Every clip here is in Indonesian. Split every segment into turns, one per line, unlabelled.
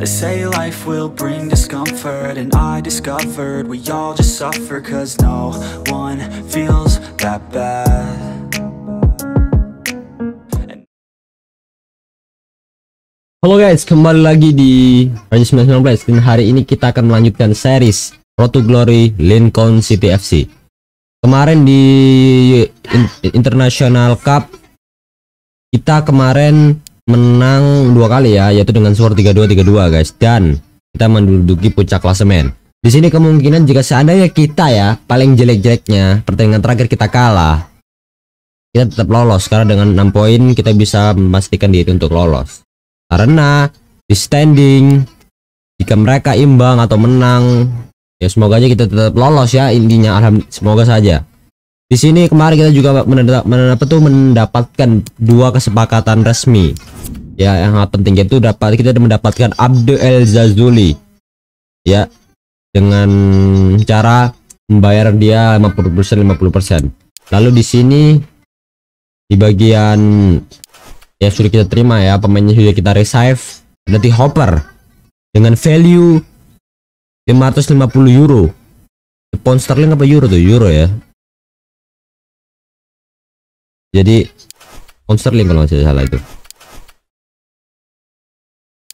They say life will bring discomfort, and I discovered we all just suffer cause no one feels that bad.
Halo guys, kembali lagi di Range 19 dan hari ini kita akan melanjutkan series Road to Glory Lincoln City FC. Kemarin di in- International Cup kita kemarin menang dua kali ya, yaitu dengan skor 3-2 3-2 guys dan kita menduduki puncak klasemen. Di sini kemungkinan jika seandainya kita ya paling jelek-jeleknya pertandingan terakhir kita kalah, kita tetap lolos karena dengan 6 poin kita bisa memastikan diri untuk lolos. Karena di standing jika mereka imbang atau menang ya semoga aja kita tetap lolos ya intinya alhamdulillah semoga saja. Di sini kemarin kita juga mendapat, mendapat tuh mendapatkan dua kesepakatan resmi. Ya, yang sangat penting yaitu dapat kita mendapatkan Abdul El Zazuli. Ya, dengan cara membayar dia 50% 50%. Lalu di sini di bagian ya sudah kita terima ya pemainnya sudah kita resave nanti Hopper dengan value 550 euro pound sterling apa euro tuh euro ya jadi pound sterling kalau nggak salah itu.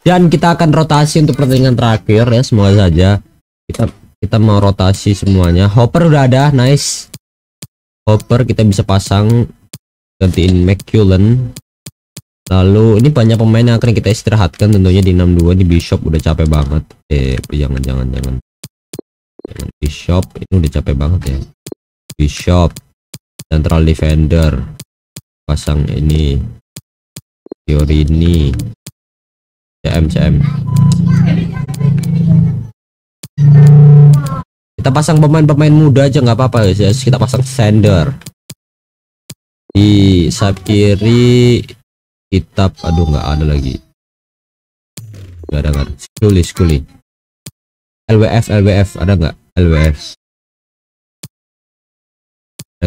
Dan kita akan rotasi untuk pertandingan terakhir ya semoga saja. Kita kita mau rotasi semuanya. Hopper udah ada nice. Hopper kita bisa pasang gantiin McCullen lalu ini banyak pemain yang akan kita istirahatkan tentunya di 62 di Bishop udah capek banget. Eh jangan jangan jangan. Jangan Bishop ini udah capek banget ya. Bishop central defender pasang ini Fiorini CM CM. Kita pasang pemain-pemain muda aja nggak apa-apa guys ya. Kita pasang Sander di sayap kiri kitab aduh nggak ada lagi. Nggak ada nggak ada. Skuli skuli. LWF LWF ada nggak? LWF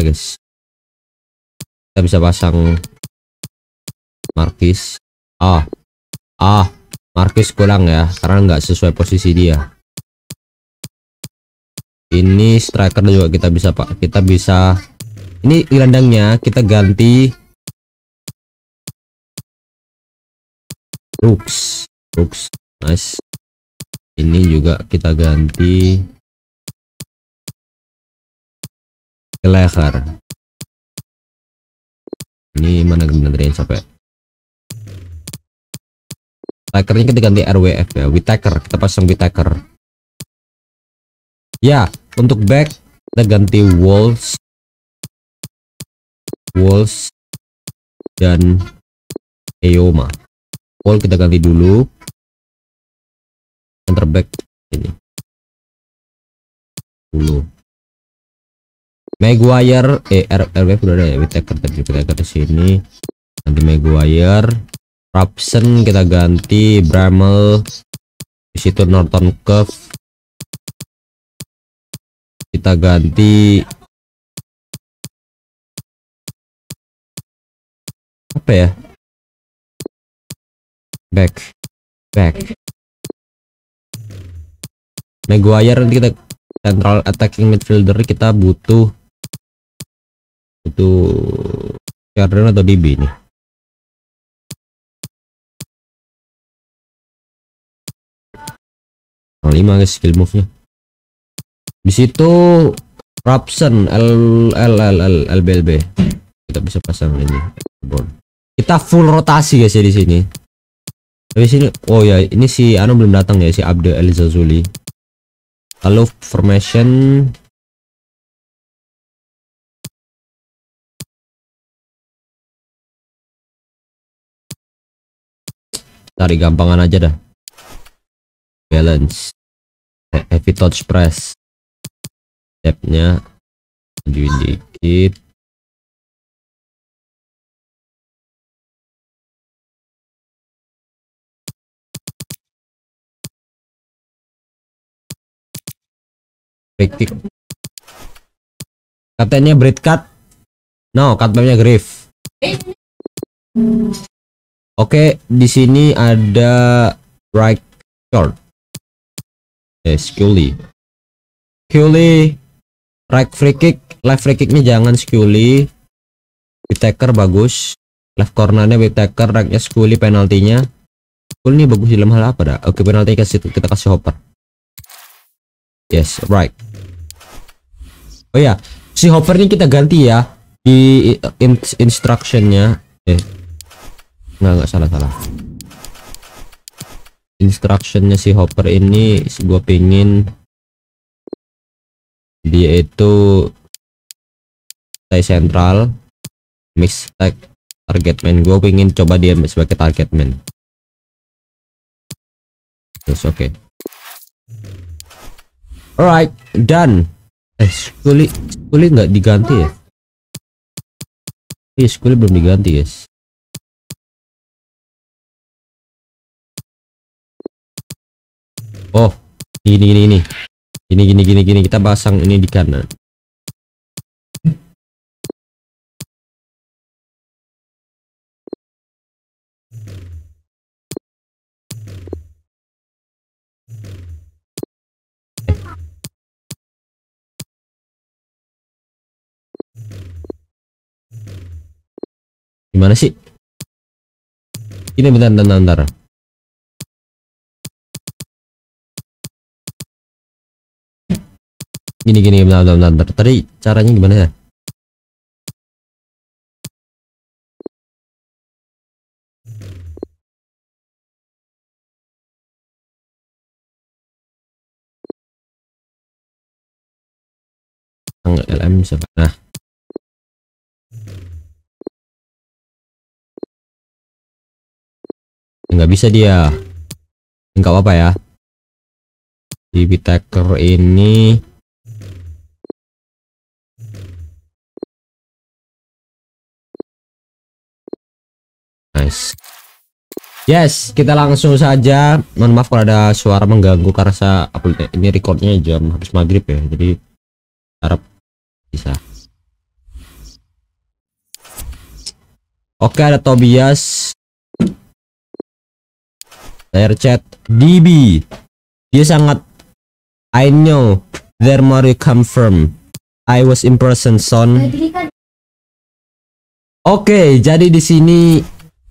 ya guys kita bisa pasang Markis. Ah. Ah Markis kurang ya karena nggak sesuai posisi dia. Ini striker juga kita bisa pak. Kita bisa ini gelandangnya kita ganti Rooks. Rooks nice. Ini juga kita ganti Gallagher ini mana gelandangnya sampai. Strikernya kita ganti RWF ya Whittaker kita pasang Whittaker ya untuk back kita ganti Wolves. Wolves dan Eoma. Wall kita ganti dulu. Center back ini. Dulu Maguire eh R RWF udah ada ya Whittaker tadi Whittaker di sini. Nanti Maguire. Robson kita ganti Bramel di situ Norton Curve kita ganti. Apa ya? Back. Back. Maguire nanti kita central attacking midfielder kita butuh butuh Chardon atau DB nih lima guys skill move nya di situ Robson L L L L L B L B. Kita bisa pasang ini kita full rotasi guys ya di sini. Tapi sini oh ya ini si Anu belum datang ya si Abdul El Zazuli. Lalu formation cari gampangan aja dah balance heavy touch press stepnya majuin dikit Break kick. Katanya break cut. No, cut nya griff. Oke, di sini ada right short. Eh Scully Scully right free kick. Left free kicknya jangan Scully Whittaker bagus. Left cornernya Whittaker rightnya Scully penaltinya. Scully ini bagus dalam hal apa dah? Oke penalti kasih kita kasih hopper. Yes right. Oh ya si hopper ini kita ganti ya. Di in instructionnya. Eh nggak nggak salah salah. Instructionnya si hopper ini gua pingin dia itu stay sentral mix tag target man gue pengen coba dia sebagai target man terus oke. Okay. alright done. Eh sekuli sekuli nggak diganti ya? Iya sekuli belum diganti guys oh ini ini ini. Ini gini gini gini. Kita pasang ini di kanan. Gimana sih? Ini bentar bentar bentar gini gini bentar bentar bentar. Tadi caranya gimana ya? Enggak LM siapa? Nah. Nggak bisa dia. Nggak apa-apa ya. Di Bitaker ini nice. Yes kita langsung saja. Mohon maaf kalau ada suara mengganggu karena saya upload ini recordnya jam habis maghrib ya. Jadi harap bisa. Oke ada Tobias. Air chat DB dia sangat I know there more you come from. I was person son. Oke okay, jadi di sini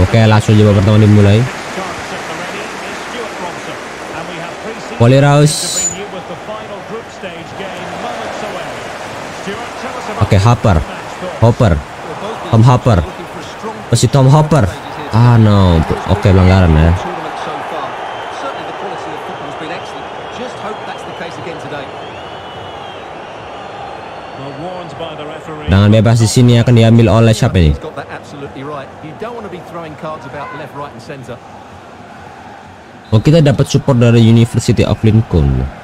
Oke, langsung coba pertemuan dimulai. Poliraus. Oke, okay, Hopper. Hopper. Tom Hopper. Masih Tom Hopper. Ah, no. Oke, pelanggaran ya. Tangan bebas di sini akan diambil oleh siapa ini? Oh kita dapat support dari University of Lincoln.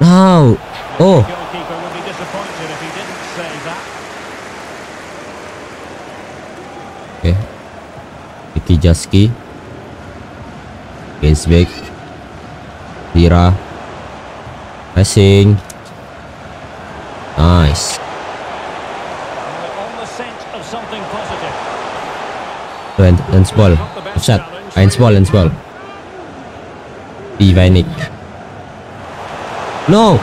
Now, oh. Oke, okay. Vicky Jaski. Gainsbeck Lira Passing Nice. Lens ball. Offset. Lens ball Lens ball. Ivanik. No!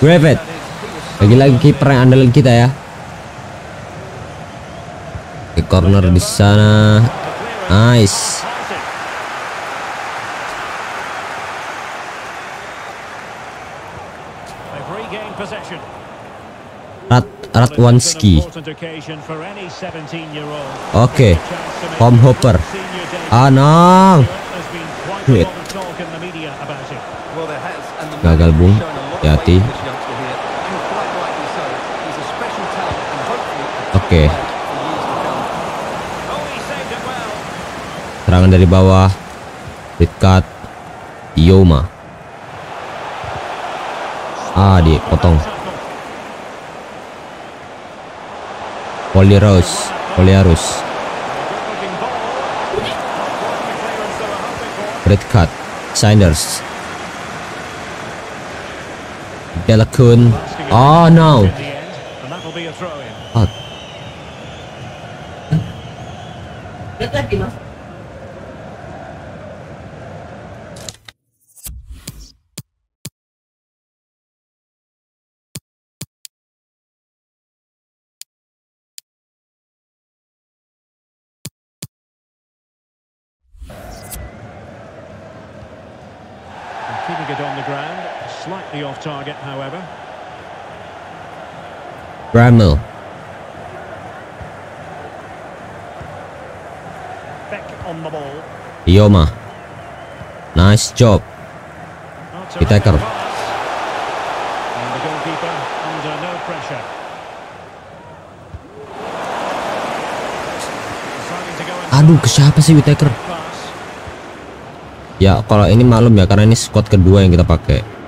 Gravet. Lagi-lagi kiper yang andalan kita ya corner di sana Nice Rat Ratwanski. Oke. Okay. Tom Hopper. Anang. Wait. Gagal bung. Hati. Oke,
Oh, he saved it well.
Serangan dari bawah. Dekat Yoma. Ah, dipotong. Poliarus, Poliarus.
Good-looking ball. What the clearance they were hoping for.
Red cut. Sanders. Delacun. Oh no.
Pressure. Deciding to go in
Aduh, ke siapa sih Whittaker?
pass.
Ya, kalau ini maklum ya karena ini squad kedua yang kita pakai.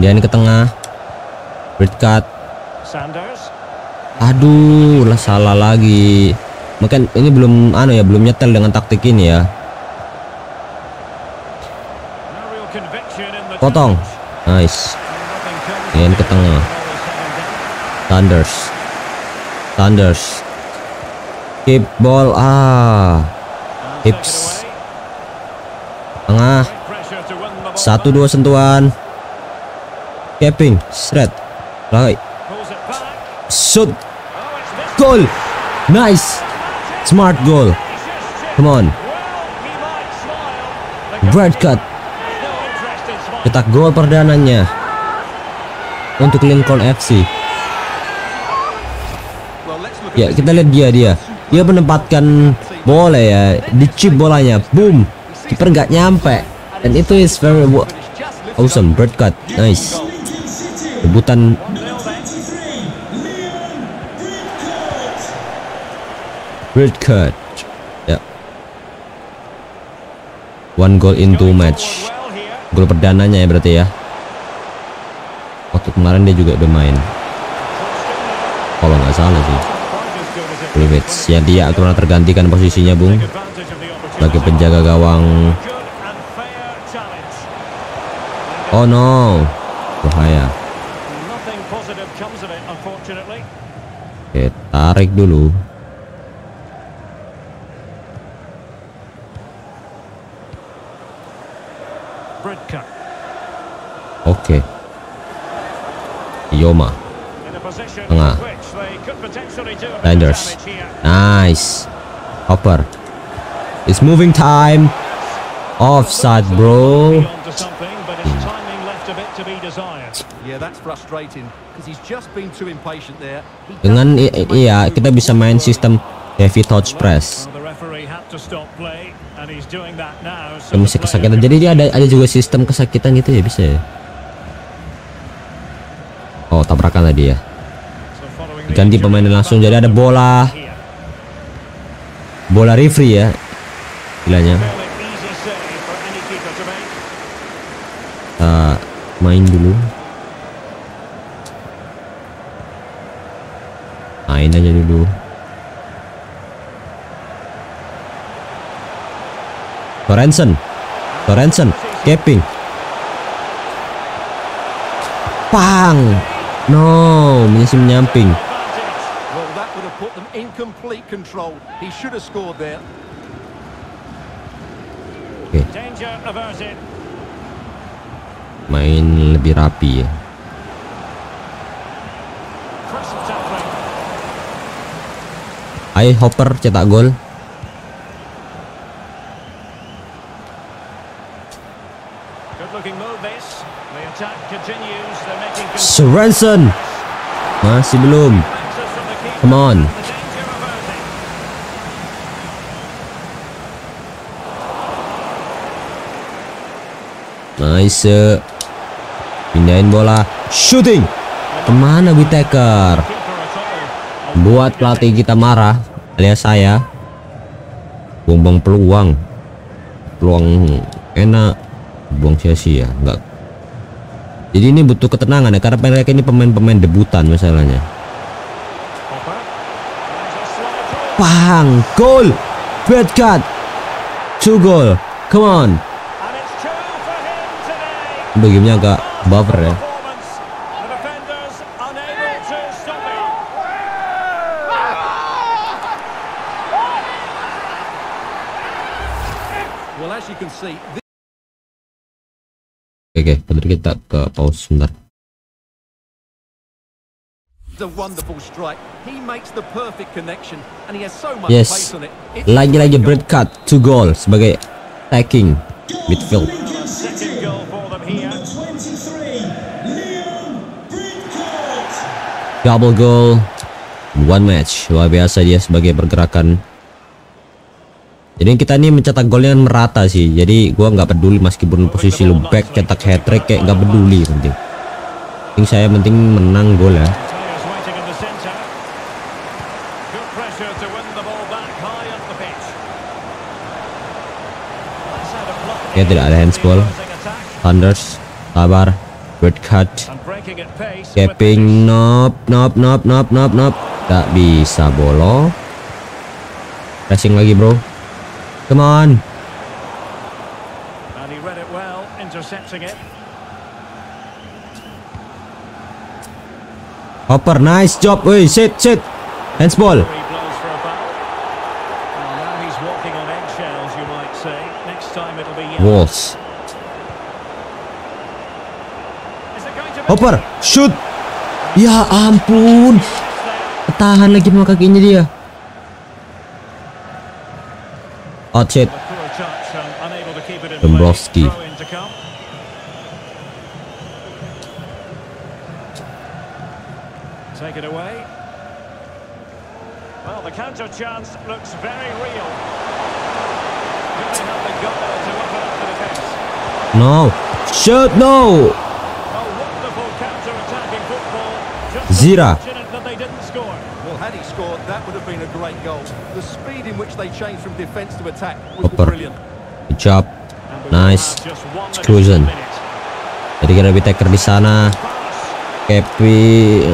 Dia ini ke tengah.
Sanders.
Aduh, lah salah lagi. Mungkin ini belum anu ya, belum nyetel dengan taktik ini ya. Potong. Nice. Ini ke tengah. Thunders. Thunders. Keep ball. Ah. Hips. Tengah.
Great pressure to win the ball
Satu dua sentuhan. Capping. Shred. Right. Shoot. Goal. Nice. Smart goal. Come on. Brad cut. Cetak gol perdananya untuk Lincoln FC. Ya kita lihat dia dia dia menempatkan bola ya di chip bolanya boom kiper nggak nyampe dan itu is very awesome bird cut. Nice.
Then.
bird cut. Ya one goal in two match. Gol perdananya ya berarti ya. Waktu kemarin dia juga udah main kalau nggak salah sih. Pulisic ya dia karena tergantikan posisinya bung. Sebagai penjaga gawang
Good and fair challenge.
Oh no. Bahaya. Oke, tarik dulu. Oke. Yoma. Tengah. Landers. nice. Hopper. It's moving time. Offside bro
Be onto something, but his timing left a bit to be desired.
Yeah, that's frustrating because he's just been too impatient there. He
dengan iya kita bisa main sistem heavy touch press.
the player
kesakitan. jadi dia ada ada juga sistem kesakitan gitu ya bisa ya? Oh tabrakan tadi ya. Ganti pemain langsung. Jadi ada bola. bola referee ya.
Make.
kita main dulu main aja dulu. Sorensen Sorensen Keping Pang! No Menyisi menyamping.
Danger averted.
Main lebih rapi ya Ayo Hopper cetak gol. Sorensen masih belum. Come on. Nice. Pindahin bola. Shooting.
Ke mana Whittaker?
Buat pelatih kita marah alias saya. Buang-buang peluang. Peluang enak. Buang sia-sia. Enggak. Jadi ini butuh ketenangan ya karena mereka ini pemain-pemain debutan masalahnya. Pang, goal. Red card. Two goal. Come on. Begini agak buffer ya.
Connection, and he has so much
Yes.
pace on it. It's
Lagi-lagi Brad cut two goal sebagai attacking midfield. Double goal, one match. Luar biasa dia sebagai pergerakan. Jadi kita ini mencetak golnya merata sih. Jadi gua nggak peduli meskipun posisi lu back cetak hat trick kayak nggak peduli penting. Penting saya penting menang gol ya. Ya tidak ada handsball. Thunders, sabar, red cut, Capping nop nop nop nop nop nop Tak bisa bolo Pressing lagi bro Come on.
And he read it well, intercepting it.
Hopper nice job. Woi sit sit Handsball. Walls. Hopper shoot. Ya ampun. Tahan lagi sama kakinya dia Oh shit
A poor touch and unable to keep it in
Dombrowski.
play. Throw in to come. Take it away. Well, the counter chance looks very real. Do they have the
have been a great goal. The speed in which they changed from defence to attack was
Hopper.
brilliant.
Good job Nice.
minute.
Jadi kita Whittaker di sana. Kepi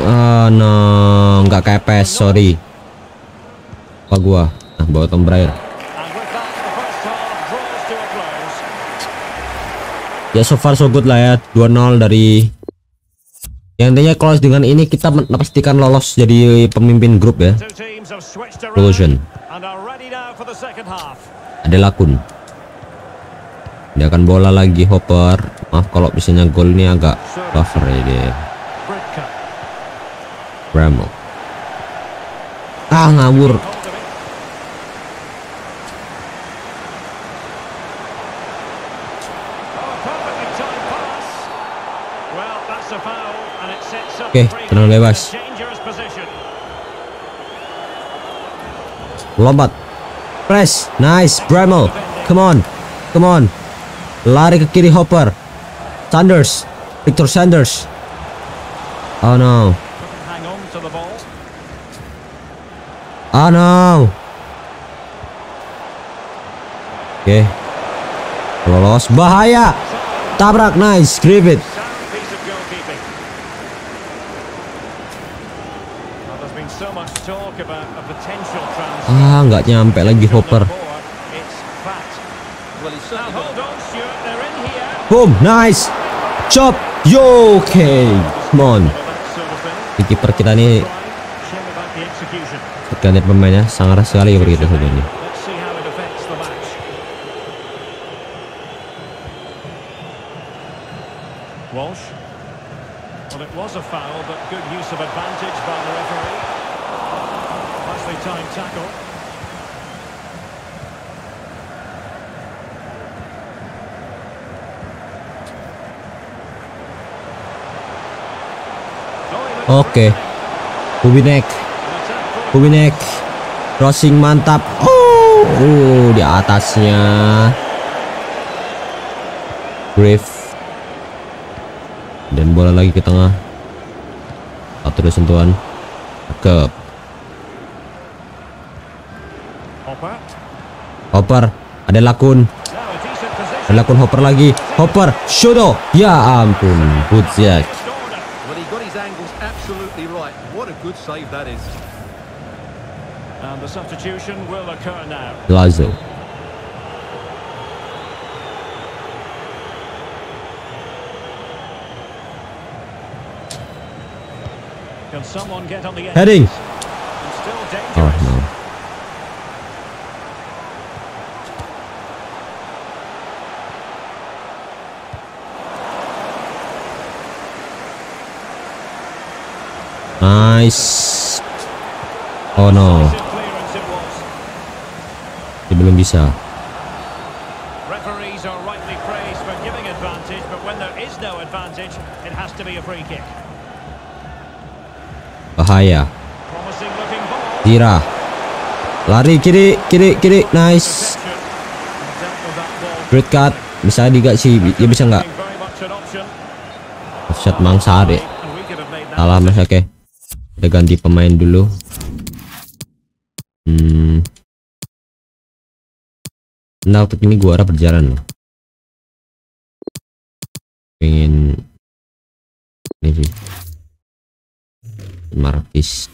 oh no nggak kepes sorry apa gua nah bawa Tom
close.
ya so far so good lah ya 2-0 dari yang intinya close dengan ini kita pastikan lolos jadi pemimpin grup ya
Half.
ada lakun. Dia akan bola lagi Hopper. Maaf kalau misalnya gol ini agak buffer ya dia. Bramble ah ngawur.
Hold of it. Oh, perfectly timed pass. Well, that's a foul, and it sets up
Oke,
free
tenang
in a
bebas.
dangerous position.
Lompat. Press. Nice. Bramble come on. Come on. Lari ke kiri Hopper. Sanders. Victor Sanders. Oh no. Oh no. Oke. Lolos. Bahaya. Tabrak. Nice. Griffith
Sound piece of goalkeeping. Well, there's been so much talk about a potential transfer.
Ah nggak nyampe lagi Hopper boom nice chop yo oke come on kiper kita nih ganti pemainnya sangat sekali kita sebenarnya.
Walsh. Well, it was a foul, but good use of advantage by the referee. Perfectly timed tackle.
Oke.
Attack full
Kubinek. Crossing mantap. Oh, uh, di atasnya. Griff. Dan bola lagi ke tengah. Satu sentuhan. Cakep.
Hopper.
Hopper. Ada lakun. Ada lakun Hopper lagi. Hopper. Shoto. Ya ampun. Budziak.
Just order.
Well, he got his angles absolutely right. What a good save that is.
And the substitution will occur now.
Lazo.
Can someone get on the edge?
Heading.
And still dangerous.
Oh no. Nice. Oh no, dia belum bisa.
Referees are rightly praised for giving advantage, but when there is no advantage, it has to be a free kick.
Bahaya. Tira. Lari kiri, kiri, kiri. Nice. Great cut. Bisa dikasih, dia bisa nggak? Shot mangsa deh. Salah mas oke. Kita ganti pemain dulu. Hmm. Nah, untuk ini gua arah berjalan loh. Pengen ini sih. Markis.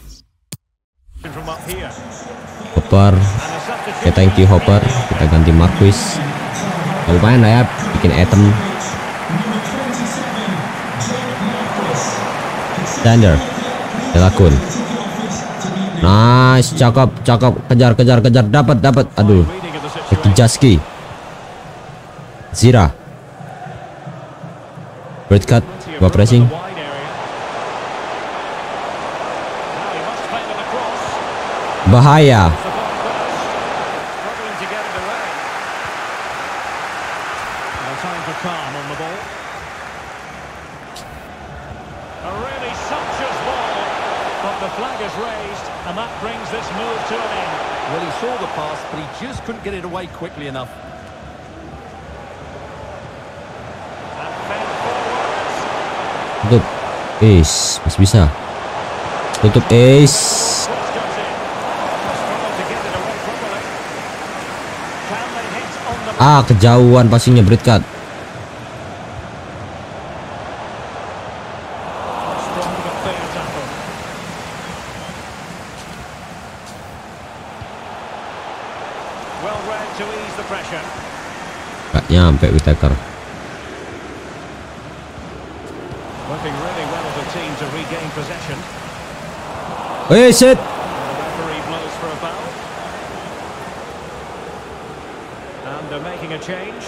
Hopper.
And a
Oke,
substitution.
thank you Hopper. Kita ganti Marquis. Ya, lumayan lah ya, bikin item. Sander. Delakun. Nice, cakep, cakep. Kejar, kejar, kejar. Dapat, dapat. Aduh. Jaski. Zira. Great cut.
Room
pressing.
in the wide area. Now he must play with the cross.
Bahaya.
The ball first. Struggling to get it away. No time for calm on the ball. A really sumptuous ball, but the flag is raised, and that brings this move to an end.
Well, he saw the pass, but he just couldn't get it away quickly enough.
Tutup. Ace. Masih bisa. Tutup ace.
Cross goes in. Struggled regain possession.
Eh, shit.
And the referee blows for a foul. And they're making a change.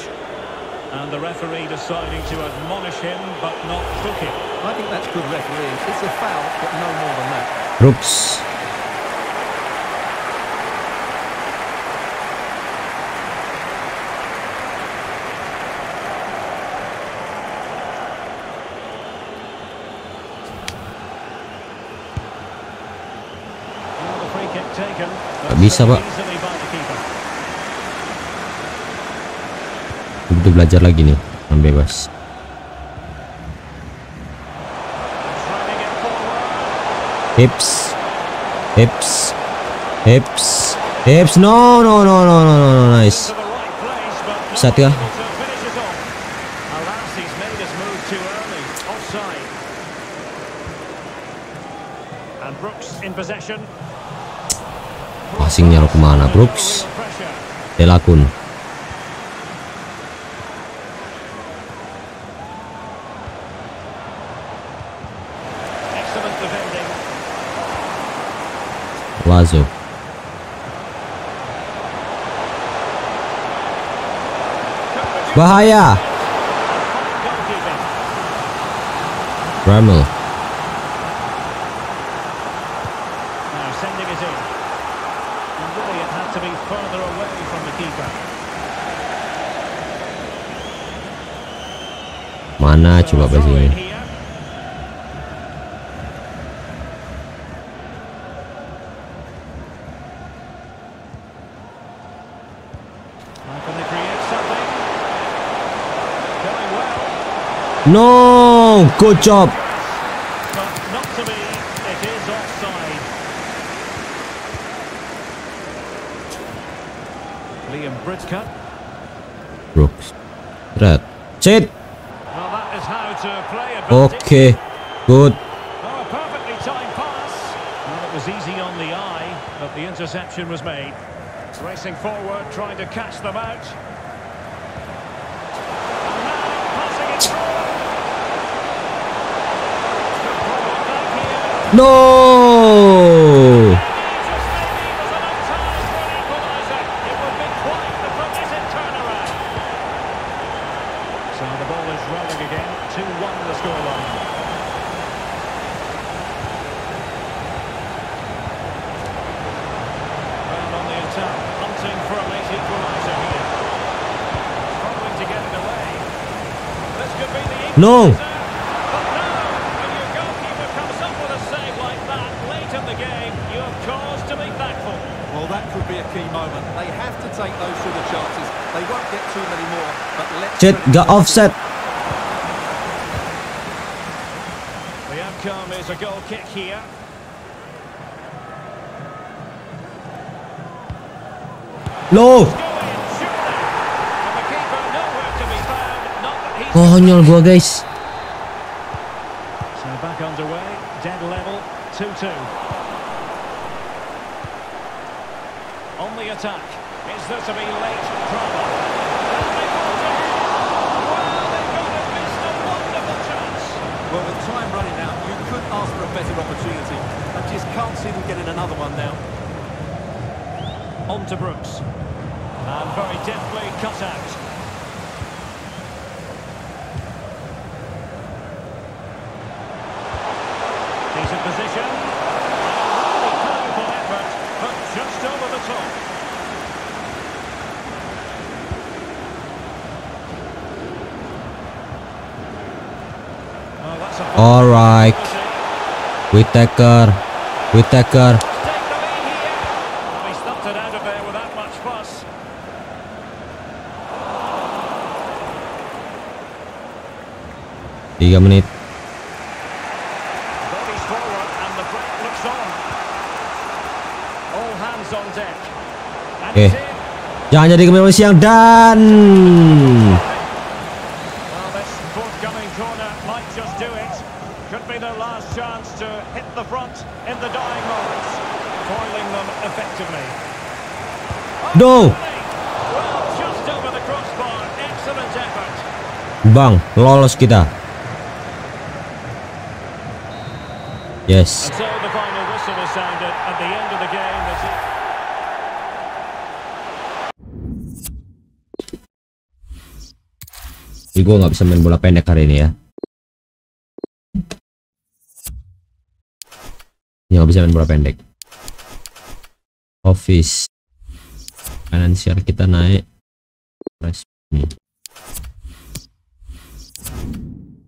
And the referee deciding to admonish him but not book him.
I think that's good refereeing. It's a foul, but no more than that.
Brooks. Bisa, Pak. Butuh belajar lagi nih. Yang bebas. Hips. Hips. Hips. Hips. No, no, no, no, no, no. Nice. Sat ya.
able to finish it off. Alas, he's made his move too early. Offside. And Brooks in possession.
Passingnya lo ke
mana, Brooks?
Delakun. Lazo. Bahaya.
Goalkeeping.
Bramel.
Now sending it in.
Mana coba
So a throw in
basinya?
here. How can they create something? Going well,
No, good job.
Bridcut.
Brooks. Red. Sit. Okay. Good.
Oh, a perfectly timed pass. Well, it was easy on the eye, but the interception was made. Racing forward, trying to catch them out. And thankful.
Well, that could be a key moment. They have to take those sort of chances. They won't get too many more, but let's...
Shit, got offset.
The outcome is a goal kick here.
Low. Konyol gua guys.
So back underway, dead level, 2-2. On the attack, is there to be late drama? And they go to Well, they've got a missed a wonderful chance.
Well, with time running out, you could ask for a better opportunity. I just can't see them getting another one now.
On to Brooks. And very deftly cut out. Decent position. Really powerful effort, but just over the top. Oh, that's a
All right. Whittaker. Whittaker.
Take the lead here. Well, he stumped it out of there without much fuss.
Tiga menit.
Bodies forward and the break looks on. All hands on deck. And
Okay.
it's in.
Jangan jadi kemarin siang dan
Well, this forthcoming corner might just do it. Could be their last chance to hit the front in the dying moments. Foiling them effectively.
no.
Well, just over the crossbar. Excellent effort.
Bang, lolos kita. Yes.
And so the final whistle is sounded at the end of the game. The team
Jadi gue nggak bisa main bola pendek hari ini ya. Ya nggak bisa main bola pendek. Office. Financial kita naik. Ini.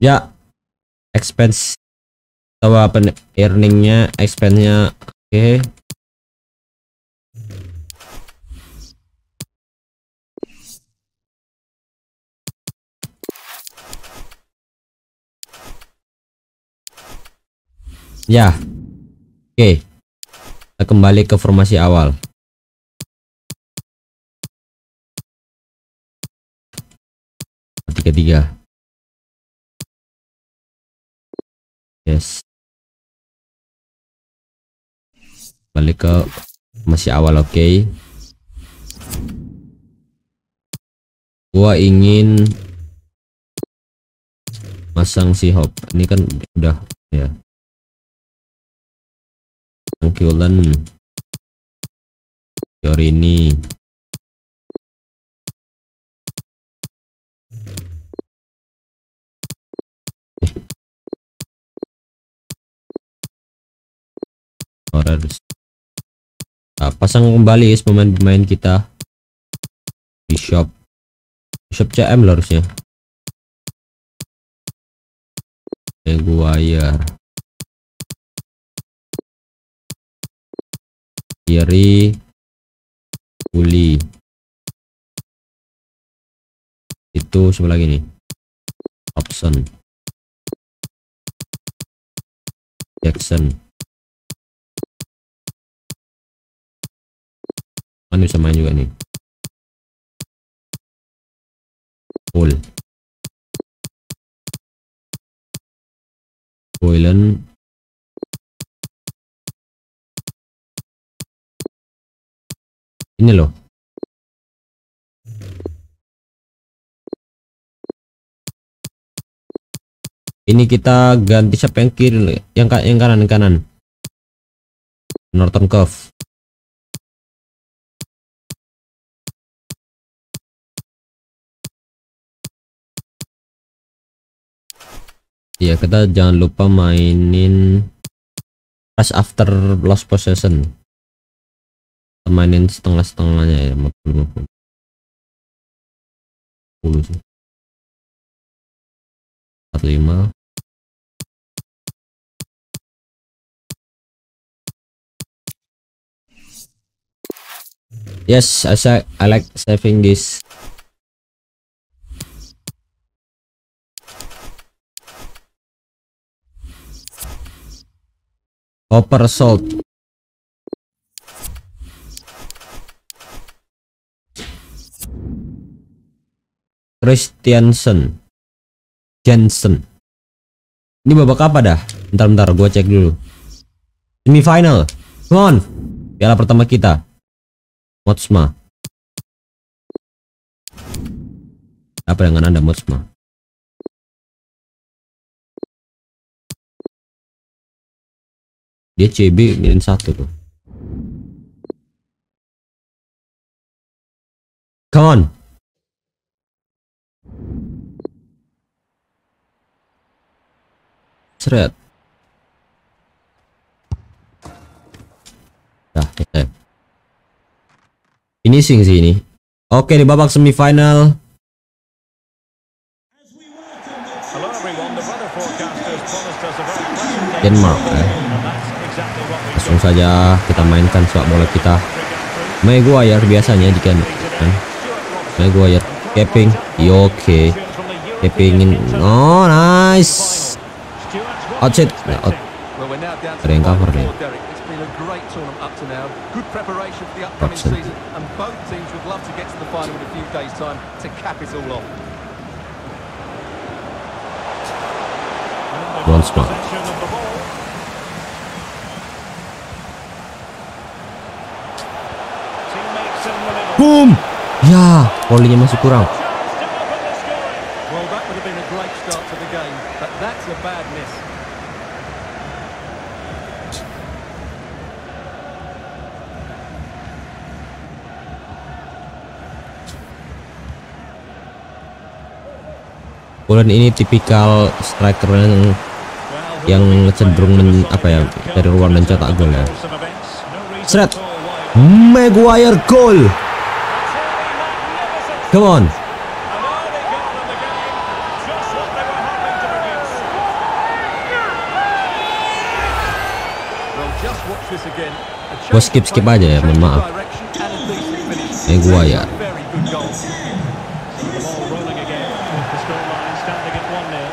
Ya. Expense. Tahu apa earningnya, expense-nya. Oke. Ya. Oke. Kita kembali ke formasi awal. Tiga. Yes. Balik ke formasi awal oke. Gua ingin masang si Hop. Ini kan udah ya. Angkulan Fiorini Horrors Nah, pasang kembali guys pemain-pemain kita. Bishop. Bishop CM lah harusnya. Maguire. Kiri Uli itu sebelah nih? Robson Jackson kan bisa main juga nih. Full. Boylan ini loh. Ini kita ganti siapa yang kiri yang ka- yang kanan yang kanan. Norton Cove Iya kita jangan lupa mainin pas after lost possession. Kita mainin setengah-setengahnya ya 50 50 sih. 45 Yes, I I like saving this. Copper salt. Christiansen. Jensen. Ini babak apa dah? Bentar-bentar gua cek dulu. Semifinal. Come on. Piala pertama kita. Motsma. Apa dengan anda Motsma? Dia CB min satu tuh. Come on. Seret. Dah, selesai. Finishing sih ini. Oke di babak semifinal
Hello everyone,
saja kita mainkan sepak bola kita. Maguire biasanya jika kan. Maguire capping, yo oke. Cappingin. Oh nice. Out.
Now down to
Ada yang cover nih.
It's been a great tournament up to now. Good preparation for the upcoming
Robson.
season, and both teams would love to get to the final in a few days' time to cap it all off.
Bronsma. Boom. Ya, volleynya masih kurang. Bulan ini tipikal striker yang yang cenderung men, apa ya dari ruang dan cetak gol ya. Seret. Maguire goal. Come on.
Well, just watch this again. A change
Gua skip-
of
skip
pace,
aja ya, mohon maaf.
direction, and a decent finish.
Maguire.
Very good goal.
The ball rolling again with the scoreline standing at 1-0.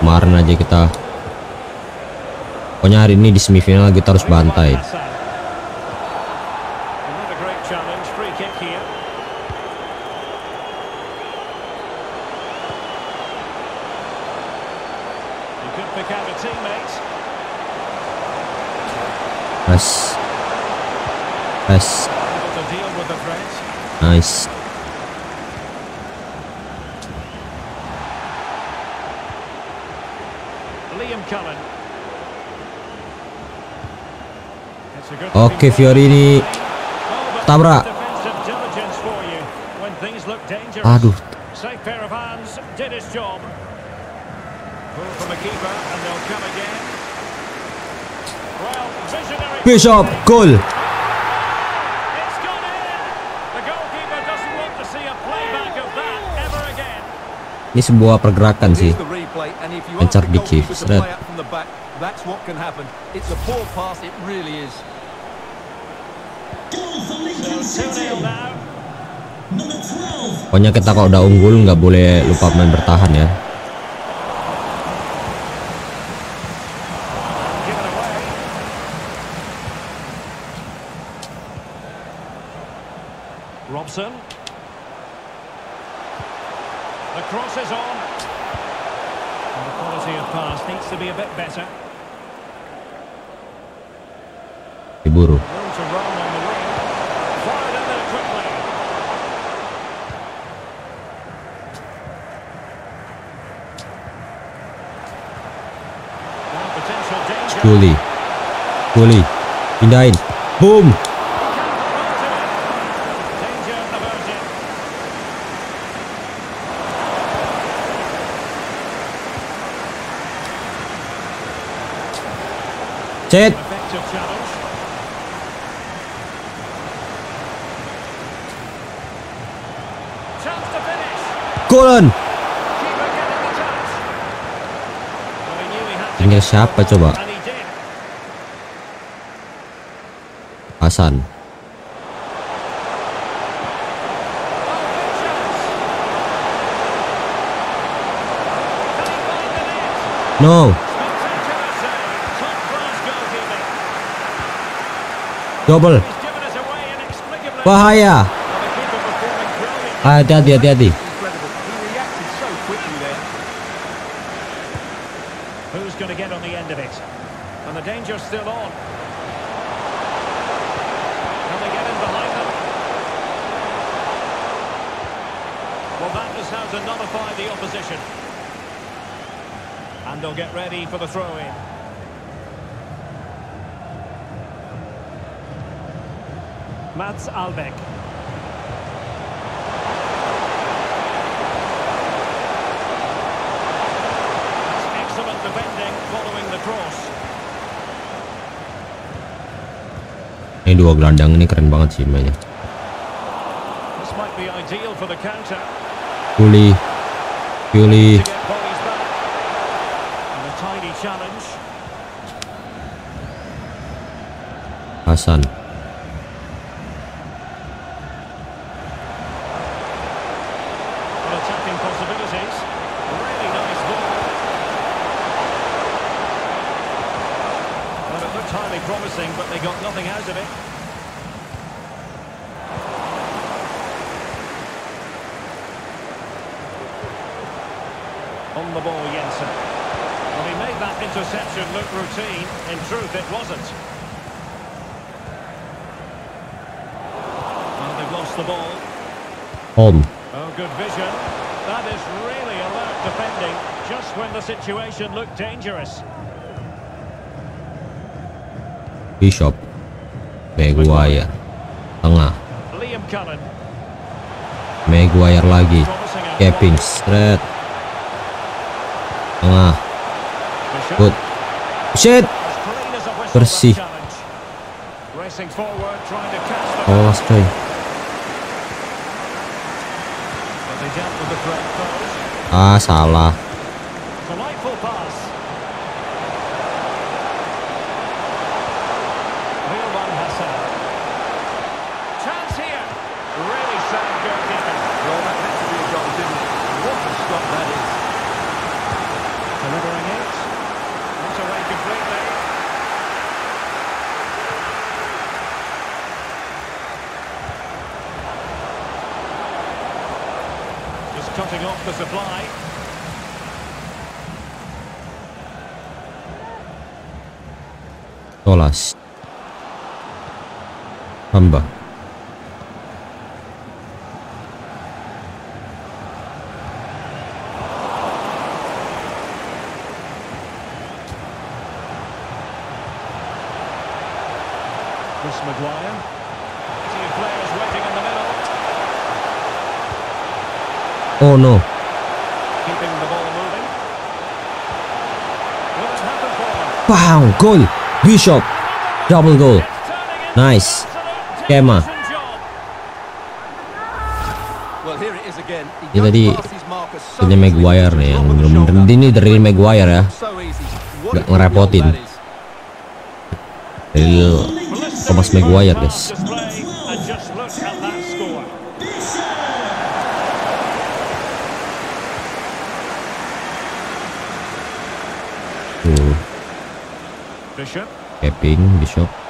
Kemarin aja kita Pokoknya hari ini di semifinal kita harus bantai.
Another great challenge, free kick here. He could pick out a teammate.
Pas. Pas.
Able to deal with the threat.
Nice.
Liam Cullen. It's a good
Oke
looking ball.
Fiorini.
Oh, but
Tabrak.
defensive diligence you when things look dangerous.
Aduh.
Safe pair Ini sebuah pergerakan sih.
Mencar
di Kiev. Seret.
Pokoknya kita kalau udah unggul nggak boleh lupa main bertahan ya. dipindahin. Boom. Cet. Golan. Tinggal siapa coba?
kebablasan.
No. Double. Bahaya. Hati-hati, hati-hati.
to nullify the opposition. And they'll get ready for the throw-in. Mats Albeck. Excellent defending following the cross.
Ini dua gelandang ini keren banget sih mainnya.
This might be ideal for the counter.
Juli Juli Hasan
just when the situation looked dangerous.
Bishop Maguire. Tengah. Maguire lagi.
Keping
straight tengah. Good. Shit. Bersih. Awas
oh, coy
ah salah. number.
Chris Maguire. the.
Oh no.
Keeping the ball moving.
Wow, goal. Bishop. Double goal. Nice. skema
ini
tadi
ini Maguire nih yang bener-bener ini dari Maguire ya. Nggak ngerepotin. dari Thomas Maguire guys. Tuh.
Bishop.
Capping, Bishop.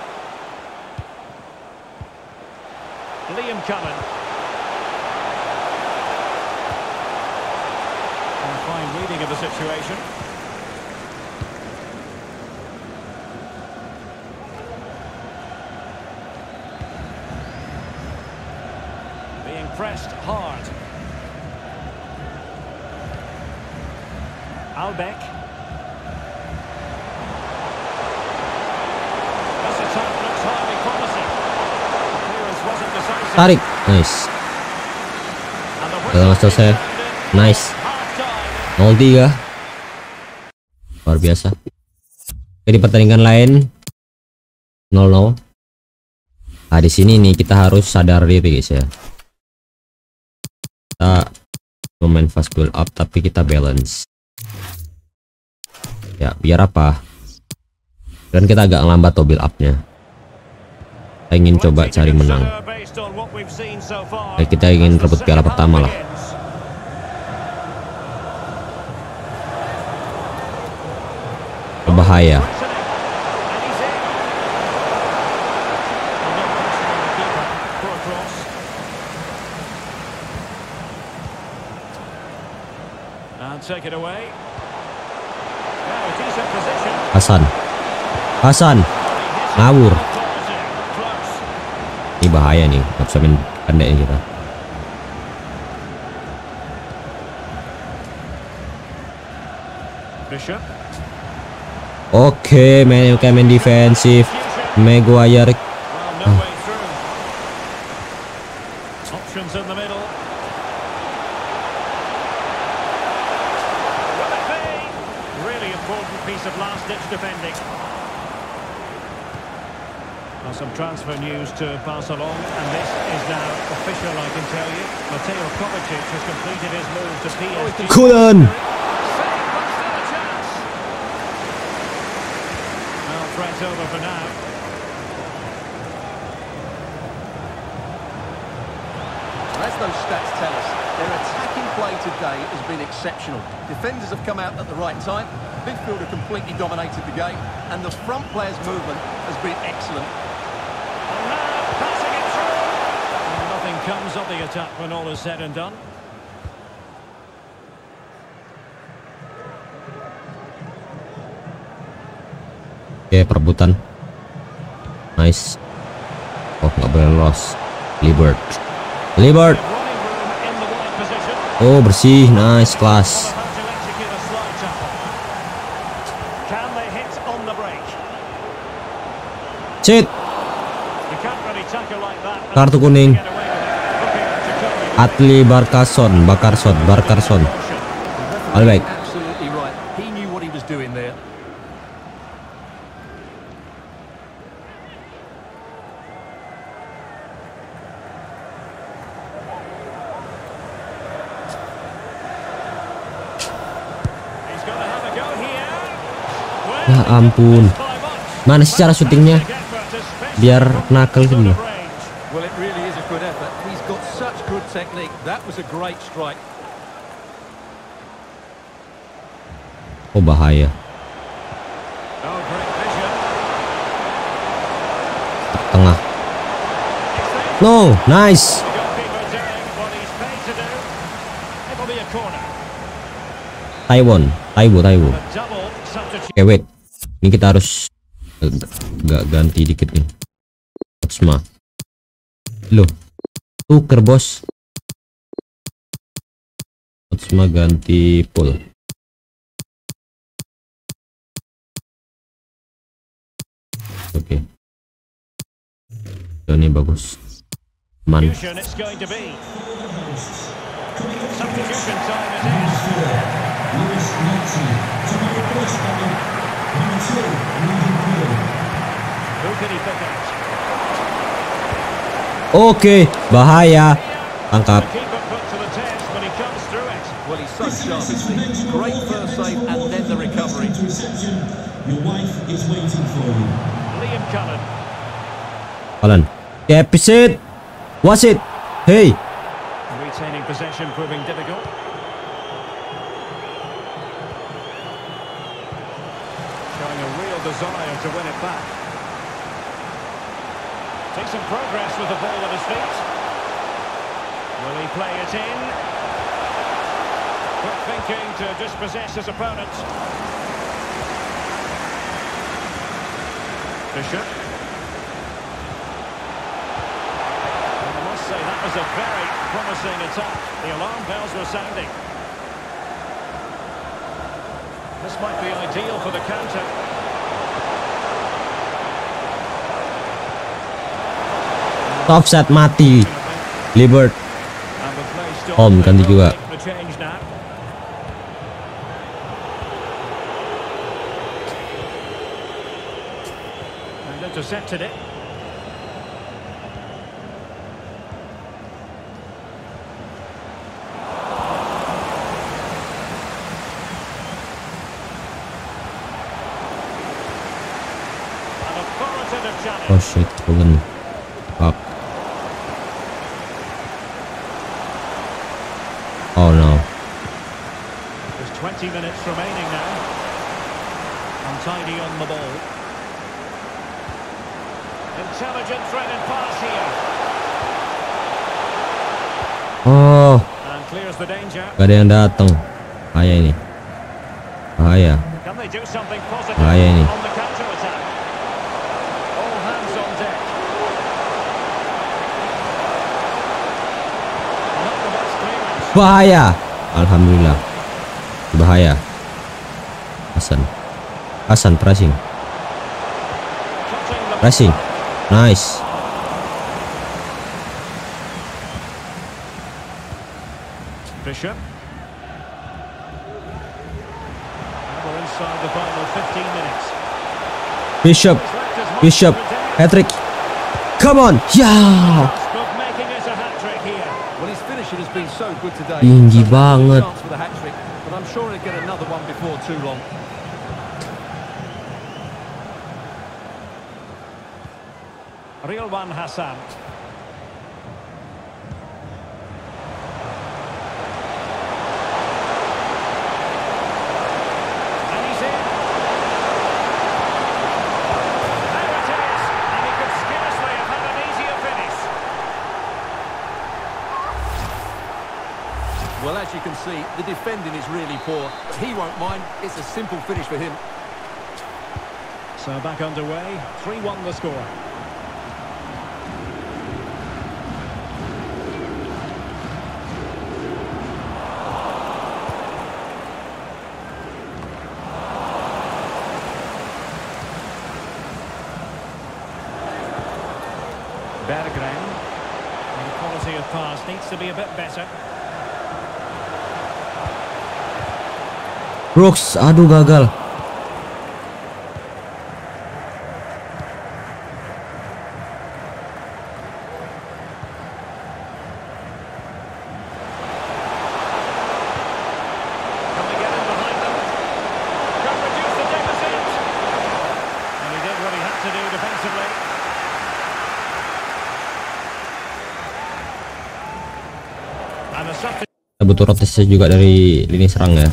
Nice. Udah selesai. Nice.
Half-time.
0-3. Luar biasa. Oke, di pertandingan lain 0-0. Nah, di sini nih kita harus sadar diri guys ya. Kita pemain fast build up tapi kita balance. Ya, biar apa? Dan kita agak lambat tuh build upnya. Ingin coba cari menang.
Ya,
kita ingin rebut piala pertama lah. Berbahaya.
Take it away. Now a decent position.
Hasan. Hasan. Ngawur. Ini bahaya nih. Nggak bisa main pendeknya kita.
Bishop.
Oke, main oke main defensif. Maguire.
Well, no way through. Options in the middle. Will it be? Really important piece of last-ditch defending. Well, some transfer news to Barcelona, and this is now official, I can tell you. Mateo Kovacic has completed his move to PSG.
Kulen.
Save, but still a chance. Well, threat over for now.
As those stats tell us, their attacking play today has been exceptional. Defenders have come out at the right time, midfielder completely dominated the game, and the front players' movement has been excellent.
Comes of the attack when all is said and done.
Oke, perebutan. Nice. Oh, nggak boleh loss. Libert. Libert. Oh, bersih. Nice, kelas.
And
Kartu kuning.
get away with it. Looking to Kobe.
Atli Barkarson, Bakarson, Barkarson.
The
All
referee
right.
Absolutely right. He knew what he was doing there.
He's got to have a go here. Well,
Ya ampun. Mana sih cara syutingnya? Biar knuckle gitu loh.
range.
Well, it really is a good effort. He's got such good technique. That was a great strike.
Oh, bahaya.
Oh.
Tengah. No, nice. Taiwan,
double substitute.
Oke, wait. Ini kita harus nggak ganti dikit nih. Otsma. Loh. Tuker, Bos. Otsma ganti full. Oke. Ini bagus. Man.
Substitution it's going to
so Jarvis. Great first save and then the recovery. Your wife is waiting for you.
Liam Cullen.
Alan. Keep it. Was it? Hey.
Retaining possession proving difficult. Showing a real desire to win it back. Decent progress with the ball at his feet. Will he play it in? Quick thinking to dispossess his opponent. Bishop. And I must say that was a very promising attack. The alarm bells were sounding. This might be ideal for the counter.
Offset mati. Libert. Om, ganti juga.
The change now. And intercepted it. An authoritative challenge.
Oh shit, Hogan. Fuck. Oh no.
There's 20 minutes remaining Intelligent threaded pass here.
Oh,
And clears the danger.
gak ada yang datang. Bahaya ini. Bahaya. Bahaya ini. Bahaya. Alhamdulillah. Bahaya. Hasan. Hasan pressing. Pressing. Nice.
Bishop. We're inside the final 15 minutes.
Bishop. Bishop. Hat-trick. Come on. Yeah.
Cusp of an easier finish.
Well, as you can see, the defending is really poor, he won't mind. It's a simple finish for him.
So back underway. 3-1 the score. Berggren. The quality of pass needs to be a bit better.
Brooks. Aduh gagal.
Can they get in behind them? Can reduce the deficit. And he did what he had to do defensively. And a substitute.
Kita butuh rotasi juga dari lini serang ya.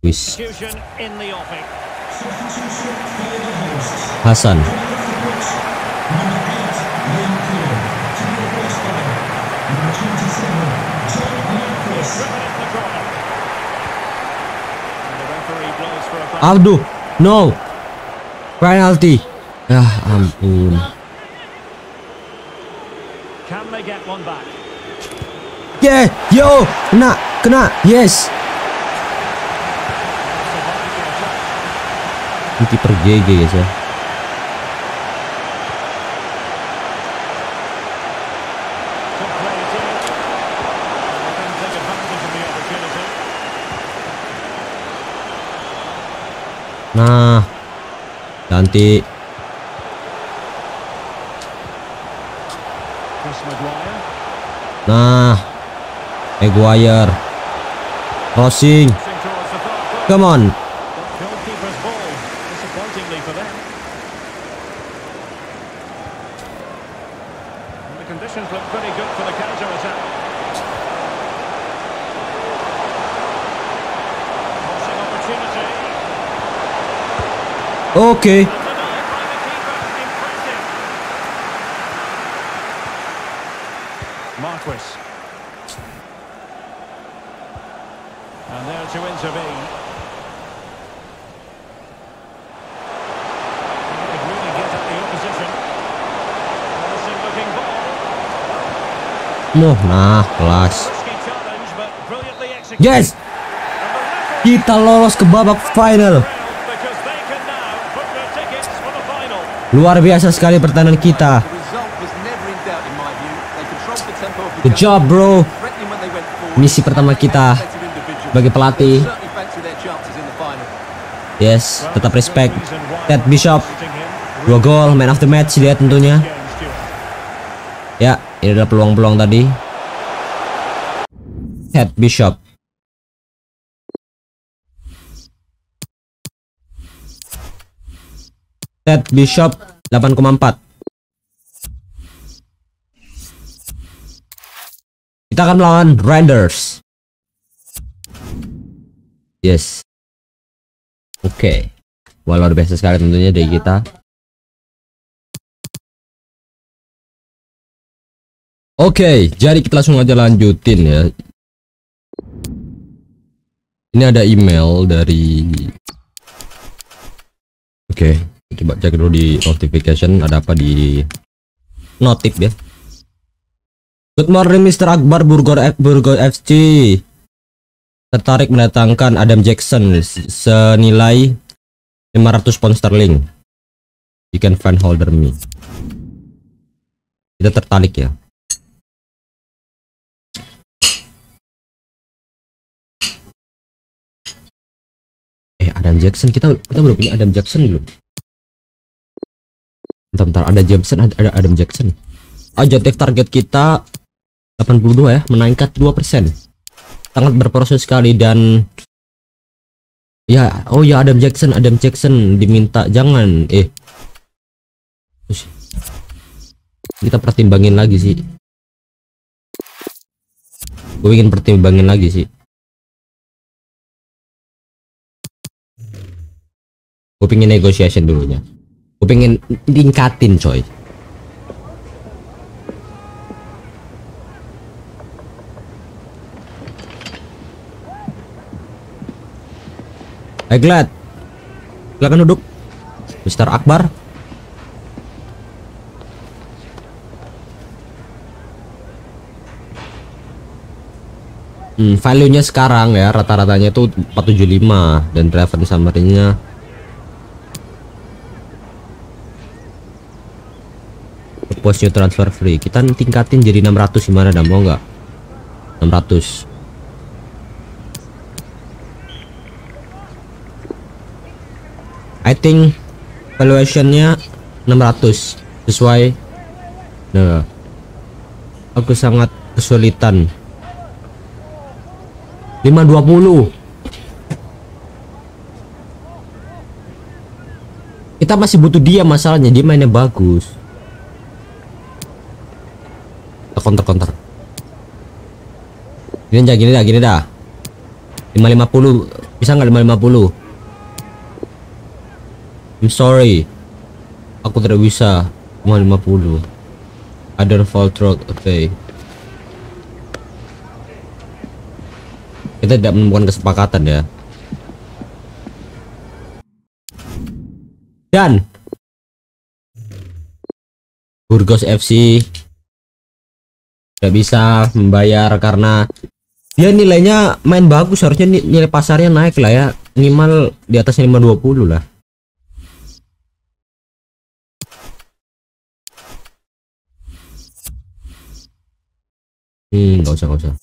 Wis. Hasan.
Driven in the corner. And the referee blows for a foul.
Aduh, no. Penalty. Ya ampun. Yeah, yo, kena, kena, yes. Ini kiper GG guys ya.
Good play it in. And they can take advantage of the opportunity.
Nah, ganti.
Maguire.
Nah, Maguire. Crossing. Come on.
Ball. Disappointingly for them. And the conditions look pretty good for the counter attack. Crossing opportunity.
Okay.
And denied by the keeper. Impressive. Marquis. And there to intervene. He could really get at the opposition. Promising looking ball.
Noh, nah, kelas. Yes, kita lolos ke babak final. Luar biasa sekali pertahanan kita. Good job, bro. Misi pertama kita sebagai pelatih. Yes, tetap respect. Ted Bishop, dua gol, man of the match dia tentunya. Ya, ini adalah peluang-peluang tadi. Ted Bishop. Ted Bishop 8,4. Kita akan melawan Renders. Yes. Oke. Wah, luar biasa sekali tentunya dari kita. Oke, jadi kita langsung aja lanjutin ya. Ini ada email dari Oke, coba cek dulu di notification ada apa di notif ya. Good morning Mr. Akbar Burgor F Burgor FC. Tertarik mendatangkan Adam Jackson senilai 500 pound sterling. You can fan holder me. Kita tertarik ya. Adam Jackson kita kita belum punya Adam Jackson belum. Bentar, bentar ada Jackson ada, ada Adam Jackson. Objektif target kita 82 ya, meningkat 2%. Sangat berproses sekali dan ya, oh ya Adam Jackson, Adam Jackson diminta jangan eh kita pertimbangin lagi sih. Gue ingin pertimbangin lagi sih. Gue pengen negotiation dulunya. Gue pengen tingkatin coy. Hai Glad. Silakan duduk. Mr. Akbar. Hmm, value-nya sekarang ya rata-ratanya tuh 475 dan driver summary-nya Post new transfer free. Kita tingkatin jadi 600 gimana dah mau nggak? 600. I think valuationnya 600 sesuai. Nah, aku sangat kesulitan. 520. Kita masih butuh dia masalahnya dia mainnya bagus. Counter counter gini dah gini dah. gini dah 550 bisa nggak 550 I'm sorry. Aku tidak bisa 550 other fall throat okay. Kita tidak menemukan kesepakatan ya. Dan. Burgos FC nggak bisa membayar karena dia nilainya main bagus harusnya ni- nilai pasarnya naik lah ya. Minimal di atas 520 lah. Hmm nggak usah nggak usah.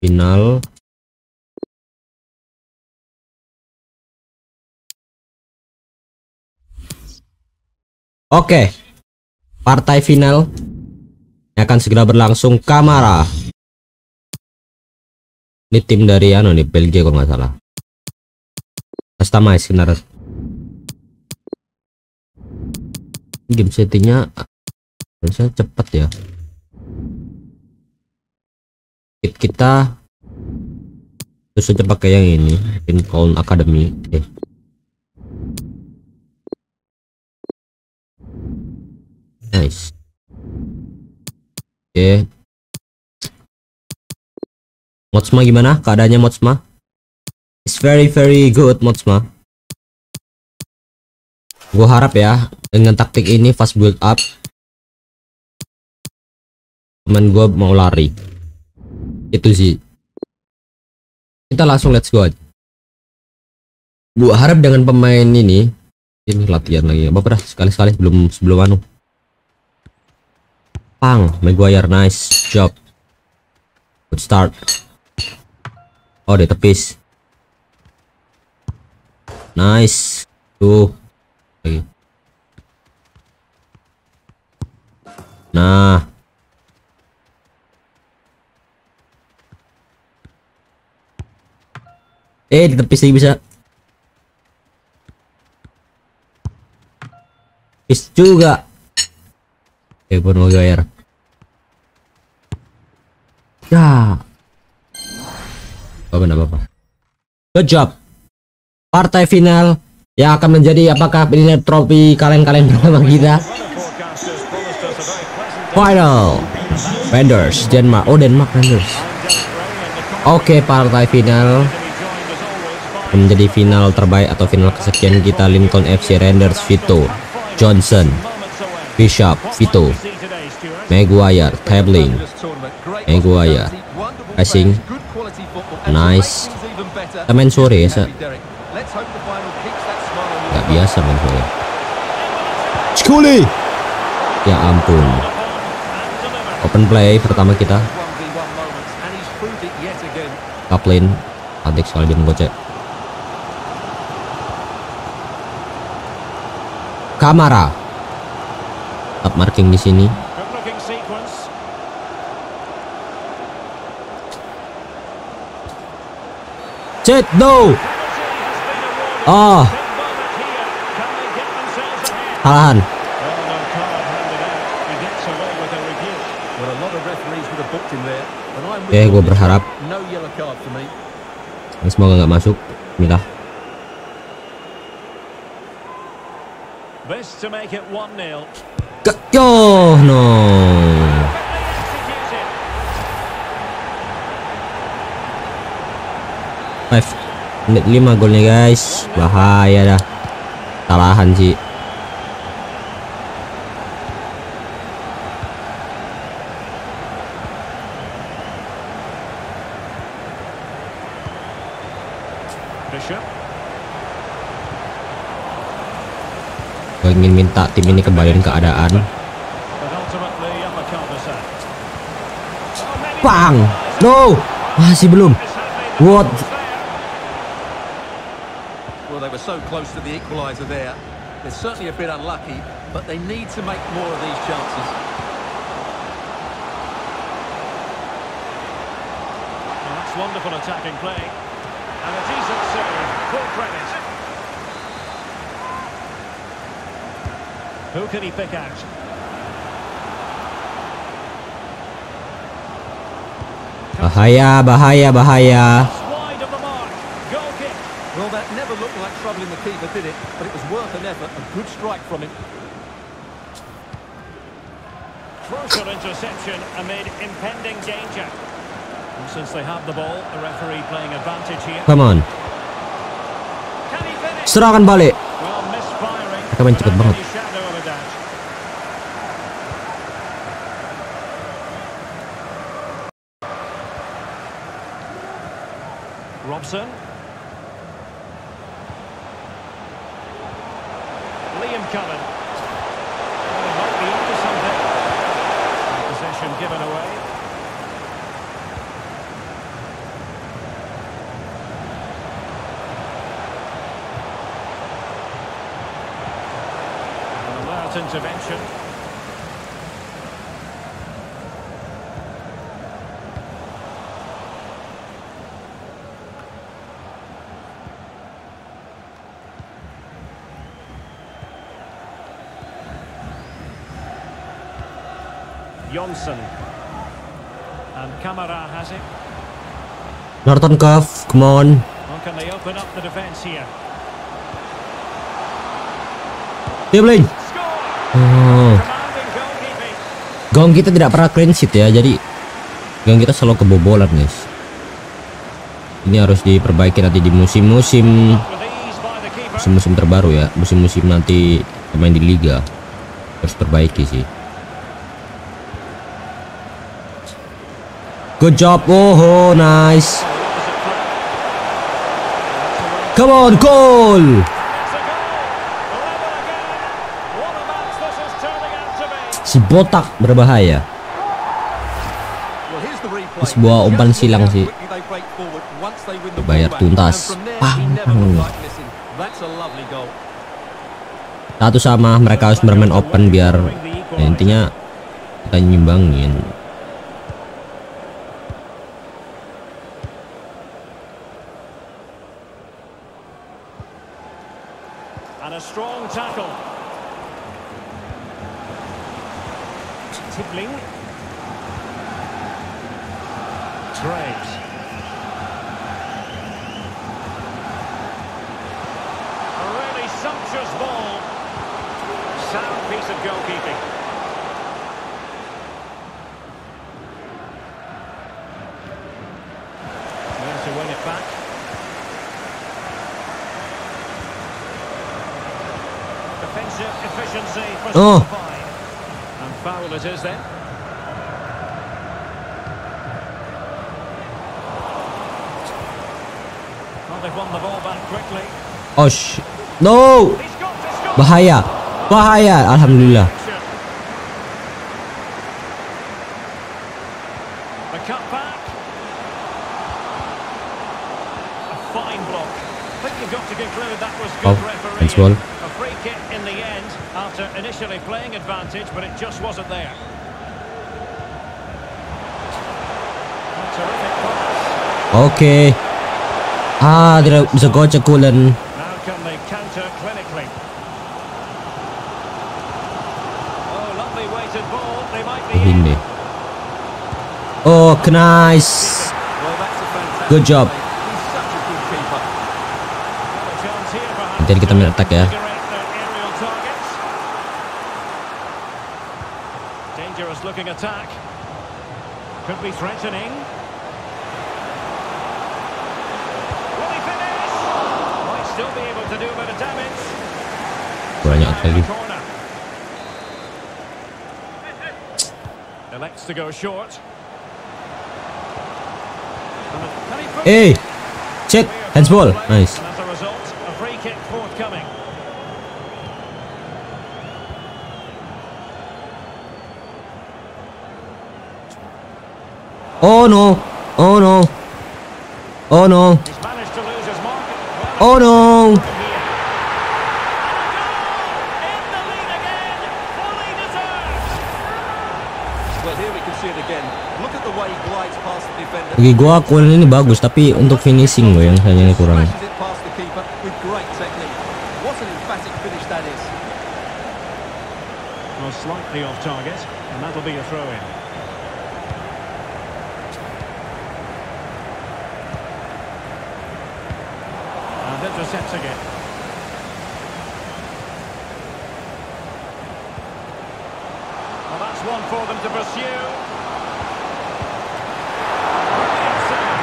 Final Oke. Partai final yang akan segera berlangsung Kamara. Ini tim dari anu nih Belgia kalau nggak salah. Customize benar. Game settingnya harusnya cepat ya. Kit kita saja pakai yang ini Lincoln Academy. Eh. Nice. Oke. Motsma gimana? Keadaannya Motsma? It's very very good Motsma. Gue harap ya dengan taktik ini fast build up teman gue mau lari itu sih kita langsung let's go aja gue harap dengan pemain ini ini latihan lagi apa sekali-sekali sebelum sebelum anu pang Maguire nice job. Good start. Oh dia tepis. Nice. Tuh. Lagi. Nah. Eh ditepis lagi bisa. Tepis juga. Eh pun Maguire ya. Apa apa good job. Partai final yang akan menjadi apakah ini trofi kalian-kalian bersama kita? Final. Rangers Denmark. Oh Denmark Rangers oke partai final. Menjadi final terbaik atau final kesekian kita Lincoln FC Rangers Vito Johnson. Bishop Vito. Maguire Tabling Maguire Passing Nice. Kita main sore ya Sa? Gak biasa main sore. Skuli Ya ampun. Open play pertama kita. Kaplin Cantik sekali dia menggocek Kamara. Tetap marking di sini
Good looking sequence.
Cek no Oh
Can they get themselves ahead?
Halahan
Well, no card handed out. He gets away with a review.
Well, a lot of referees would have booked him there. And I'm with
Oke
you
gue berharap. Semoga nggak masuk Bismillah
This to make it 1-0.
Ke- Yo no 5 menit 5 golnya guys. Bahaya dah. Salahan sih Gue ingin minta tim ini kembaliin keadaan. Bang! No! Masih belum. What?
So close to the equaliser there. They're certainly a bit unlucky, but they need to make more of these chances.
Well, that's wonderful attacking play. And a decent save. Full credit. Who can he pick out?
bahaya bahaya bahaya
It's wide of the mark. Goal kick.
Well, that never looked troubling the keeper, did it? But it was worth an effort. A good strike from him.
Crucial interception amid impending danger. And since they have the ball, the referee playing advantage here.
come on
Can he finish?
serangan balik
Well, misfiring.
Mereka main cepet
without
banget.
any shadow of a doubt. Robson. Cullen. Well, he might be onto something. Possession given away. That intervention. Johnson. And Camara has it.
Norton Cuff, come on.
How can they open up the defence here?
Dribbling.
Score!
Oh. Gong kita tidak pernah clean sheet ya, jadi gong kita selalu kebobolan guys. Ini harus diperbaiki nanti di musim-musim musim-musim terbaru ya, musim-musim nanti pemain di liga harus perbaiki sih. Good job, oh nice. Come on, goal! Si botak berbahaya.
Replay.
Sebuah umpan silang sih. Bayar tuntas.
And from there,
Pang.
he never looked like missing. That's a lovely goal.
Satu sama mereka harus bermain open biar ya, intinya kita nyimbangin.
And a strong tackle. Tippling. Traves. A really sumptuous ball. Sound piece of goalkeeping. There to win it back. Defensive efficiency
Oh.
personified. And foul it is then. Well, they've won the ball back quickly.
Oh sh No! Bahaya. Bahaya. Alhamdulillah. Oh, thanks, ball.
A free kick in the end after initially playing advantage, but it just wasn't there. A terrific pass.
Oke. Ah, tidak bisa gocek Kulen.
Now can they counter clinically? Oh, lovely weighted ball. They might be in.
Ini. Oh, nice. Good job. Nanti kita main attack ya.
to invigorate their aerial targets. Dangerous looking attack. Could be threatening. Will he finish? Might still be able to do a bit of damage.
Banyak kali.
Elects to go short. Can he put
Eh, check handsball. Nice.
and as a result, a free kick forthcoming.
Oh no. Oh no. Oh no.
He's managed to lose his mark.
Oh no. Bagi gua Kulen ini bagus, tapi untuk finishing loh yang sayangnya kurang.
Slightly off target, and that'll be a throw in. And intercepts again. Well, that's one for them to pursue. Brilliant save.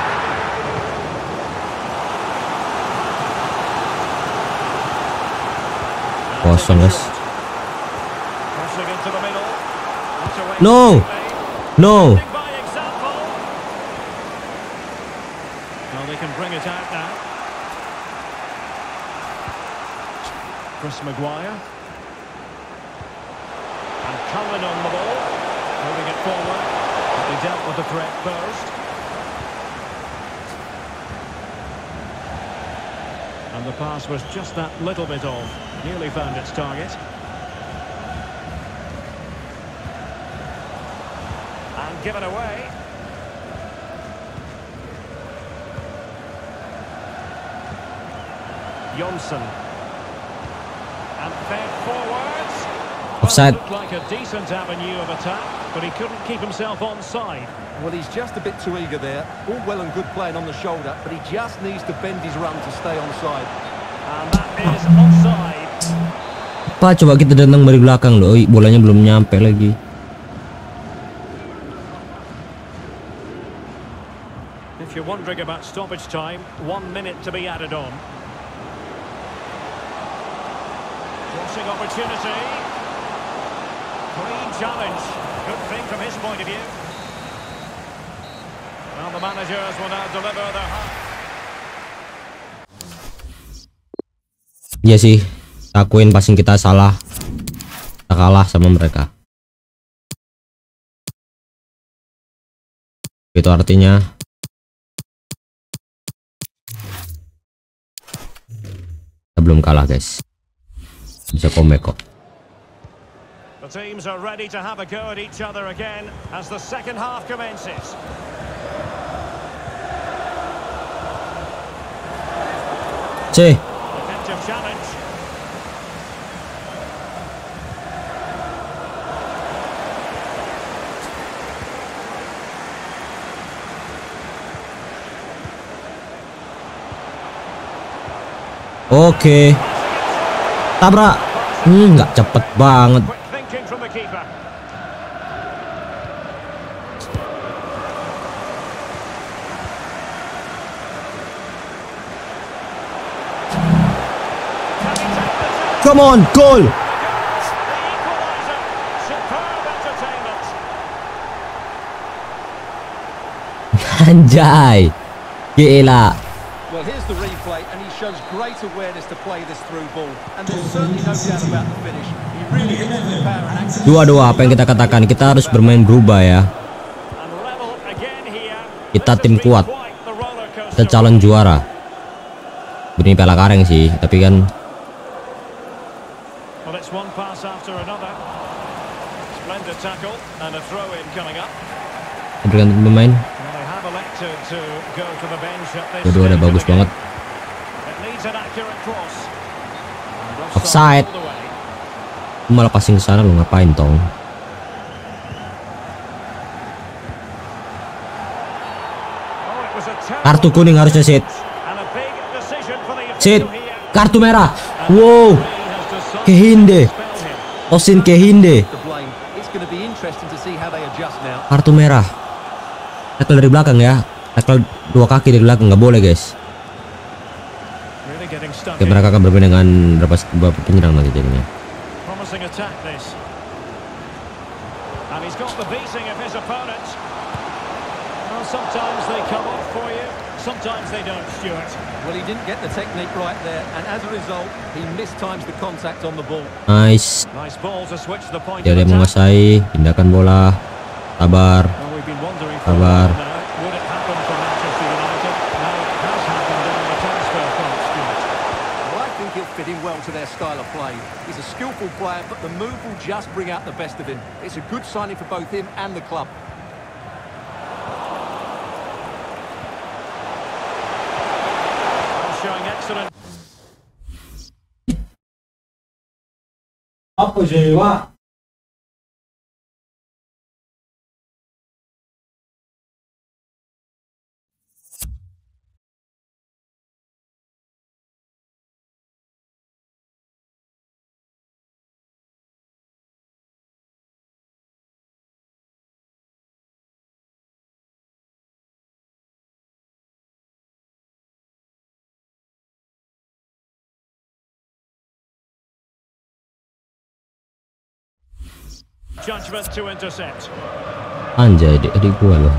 Kosong guys.
Crossing into the middle. That's away
No.
from Bay.
No.
A decent avenue of attack, but he couldn't keep himself onside.
Well, he's just a bit too eager there. All well and good playing on the shoulder, but he just needs to bend his run to stay onside.
And that is offside.
Apa coba kita datang dari belakang loh. Bolanya belum nyampe lagi.
If you're wondering about stoppage time, one minute to be added on. Crossing opportunity. Clean challenge. Good thing from his point of view. Well, the managers will now deliver their half.
Iya sih. Akuin passing kita salah. Kita kalah sama mereka. Itu artinya kita belum kalah guys. Bisa comeback kok.
Teams are ready to have a go at each other again as the second half commences.
C.
Defensive challenge.
Oke. Tabrak. Hmm, nggak cepet banget. Come on, goal. Anjay. Gila.
Well, here's the replay, and he shows great awareness to play this through ball. And there's certainly no doubt about the finish. He really hits it with power and accuracy.
Dua-dua apa yang kita katakan, kita harus bermain berubah ya. Kita tim kuat. Kita calon juara. Ini piala kareng sih, tapi kan
pass after another. Splendid tackle and a throw in coming up.
berganti pemain.
Stage of
bagus banget. Offside. Malah passing ke sana lu ngapain tong?
Oh,
Kartu kuning harusnya
official here.
kartu merah. Wow, Kehinde. Osin Kehinde. Kartu merah. Tackle dari belakang ya. Tackle dua kaki dari belakang nggak boleh guys. Oke, mereka akan bermain dengan berapa, berapa penyerang nanti jadinya.
Well, sometimes they come off for you, sometimes they don't, Stuart.
Well, he didn't get the technique right there, and as a result, he mistimes the contact on the ball.
Nice.
Nice ball to switch the point
Dia
of
dia
attack.
menguasai, pindahkan bola. Sabar.
Well, we've been for
Sabar.
while now, would it happen for Manchester United? Now it has happened on the transfer front,
I think he'll fit in well to their style of play. He's a skillful player, but the move will just bring out the best of him. It's a good signing for both him and the club.
Apa sih, Wak?
Judgment to intercept.
Anjay, adik, adik gua loh.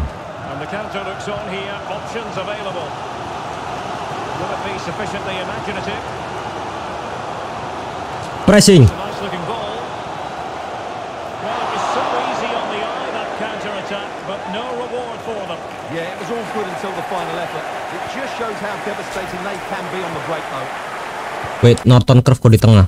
And the counter looks on here, options available. Will it be sufficiently imaginative?
Pressing.
It's a nice looking ball. Well, it was so easy on the eye, that counter attack, but no reward for them.
Yeah, it was all good until the final effort. It just shows how devastating they can be on the break, though.
Wait, Norton Curve kok di tengah.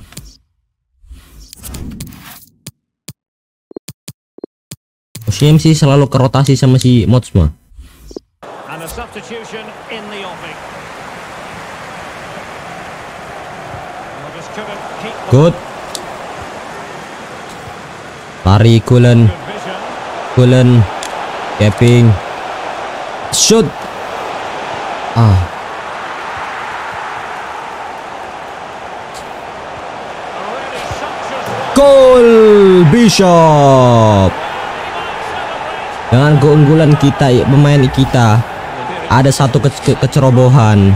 CMC selalu kerotasi sama si Motsma good. Lari Kulen. Kulen capping shoot. Ah. Gol Bishop dengan keunggulan kita pemain kita ada satu ke ke- kecerobohan.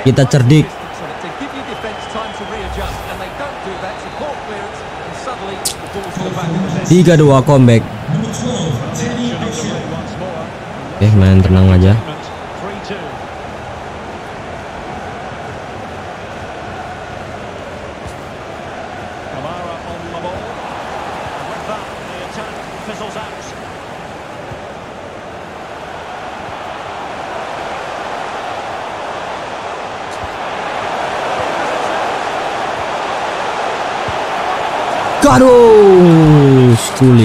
Kita cerdik.
So that to give your defence time to readjust, and they don't do that. It's a poor clearance, and suddenly the ball's to the back of the net.
3-2 comeback
Action underway once more.
oke main tenang aja
3-2. Kamara on the ball. And with that, the attack fizzles out.
Gaduh Skuli
Really should have extended their lead.
Well, that was a poor miss. Could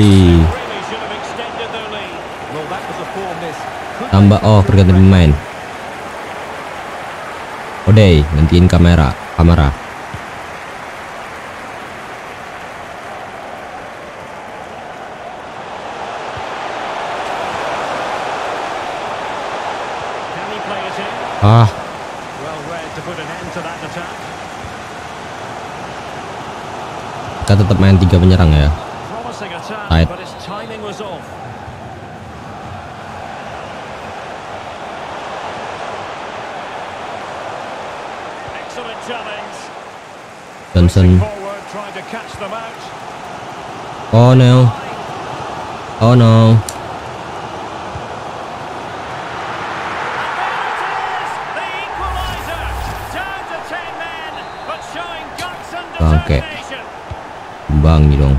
tambah oh perganti pemain Odey gantiin kamera kamera
Can he play it in?
ah
Well read to put an end to that attack.
kita tetap main tiga penyerang ya.
Challenge.
Johnson. Oh no. Oh no.
The equaliser. Down to 10 men, but showing guts and
Okay. Bang dong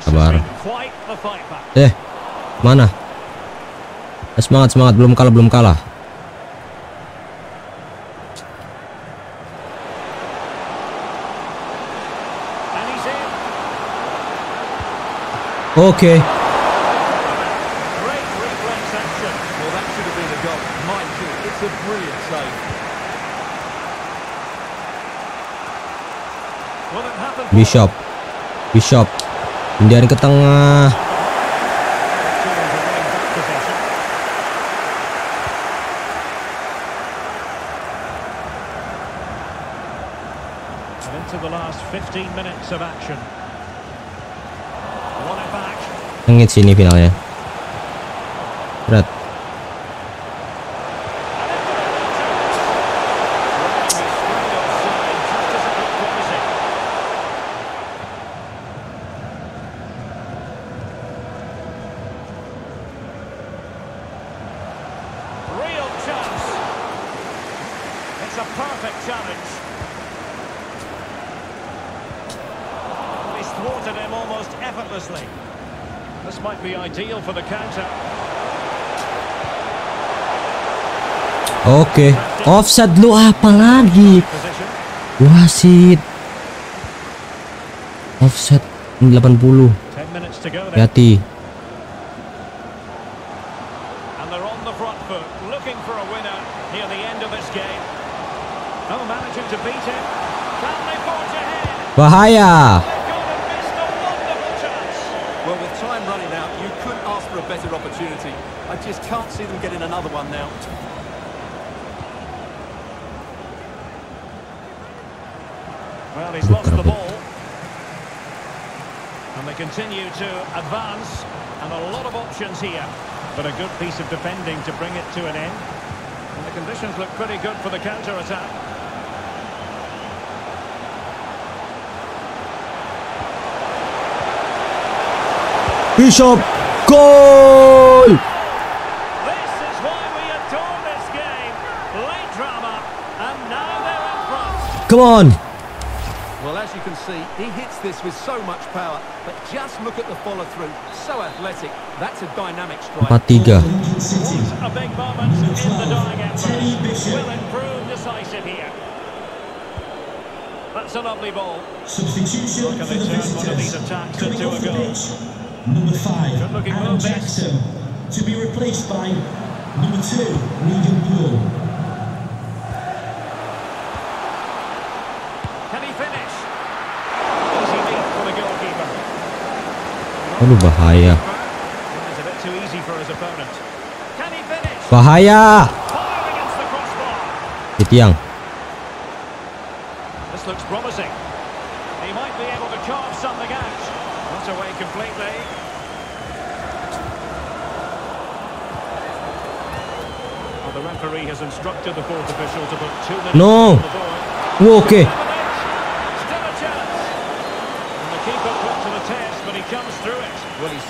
Sabar. eh mana? Eh, semangat semangat. Belum kalah belum kalah. Oke.
Great reflex action.
Well, that should have been a goal. Mind you, it's a brilliant save.
Will it happen?
Bishop Bishop pindahin ke tengah
Tools are winning back possession. And into the last 15 minutes of action. Won it back.
Sengit sini finalnya berat
He's straight offside, just as it looked promising. Real chance. It's a perfect challenge. He's thwarted him almost effortlessly. This might be ideal for the counter.
Oke offset lu apa lagi wasit offset 80
Ten minutes to go then.
hati
And they're on the front foot, looking for a winner near the end of this game. Managing to beat it. Can they forge ahead?
bahaya.
Well, with time running out, you couldn't ask for a better opportunity. I just can't see them getting another one now.
Well, he's lost the ball. And they continue to advance. And a lot of options here. But a good piece of defending to bring it to an end. And the conditions look pretty good for the counter-attack.
Bishop gol
This is why we adore this game. Late drama. And now they're in front.
come on
see, he hits this with so much power. But just look at the follow-through. So athletic. That's a dynamic strike.
4-3
a big moment in the dying embers. Will it prove decisive here? That's a lovely ball.
Substitution
Can
for the
turn one of these
visitors.
attacks
Coming
into
off
a
the
goal?
pitch, number five,
Good-looking
Adam. Jackson, to be replaced by number two, Regan Poole.
Can he finish? Easy lead for the goalkeeper.
Aduh bahaya.
It's a bit too easy for his opponent. Can finish?
Bahaya.
Fire against the crossbar.
Di tiang.
This looks promising. He might be able to carve something out. Not away completely. Well, the referee has instructed the fourth official to put two minutes
No.
on the board.
Wah, Oke.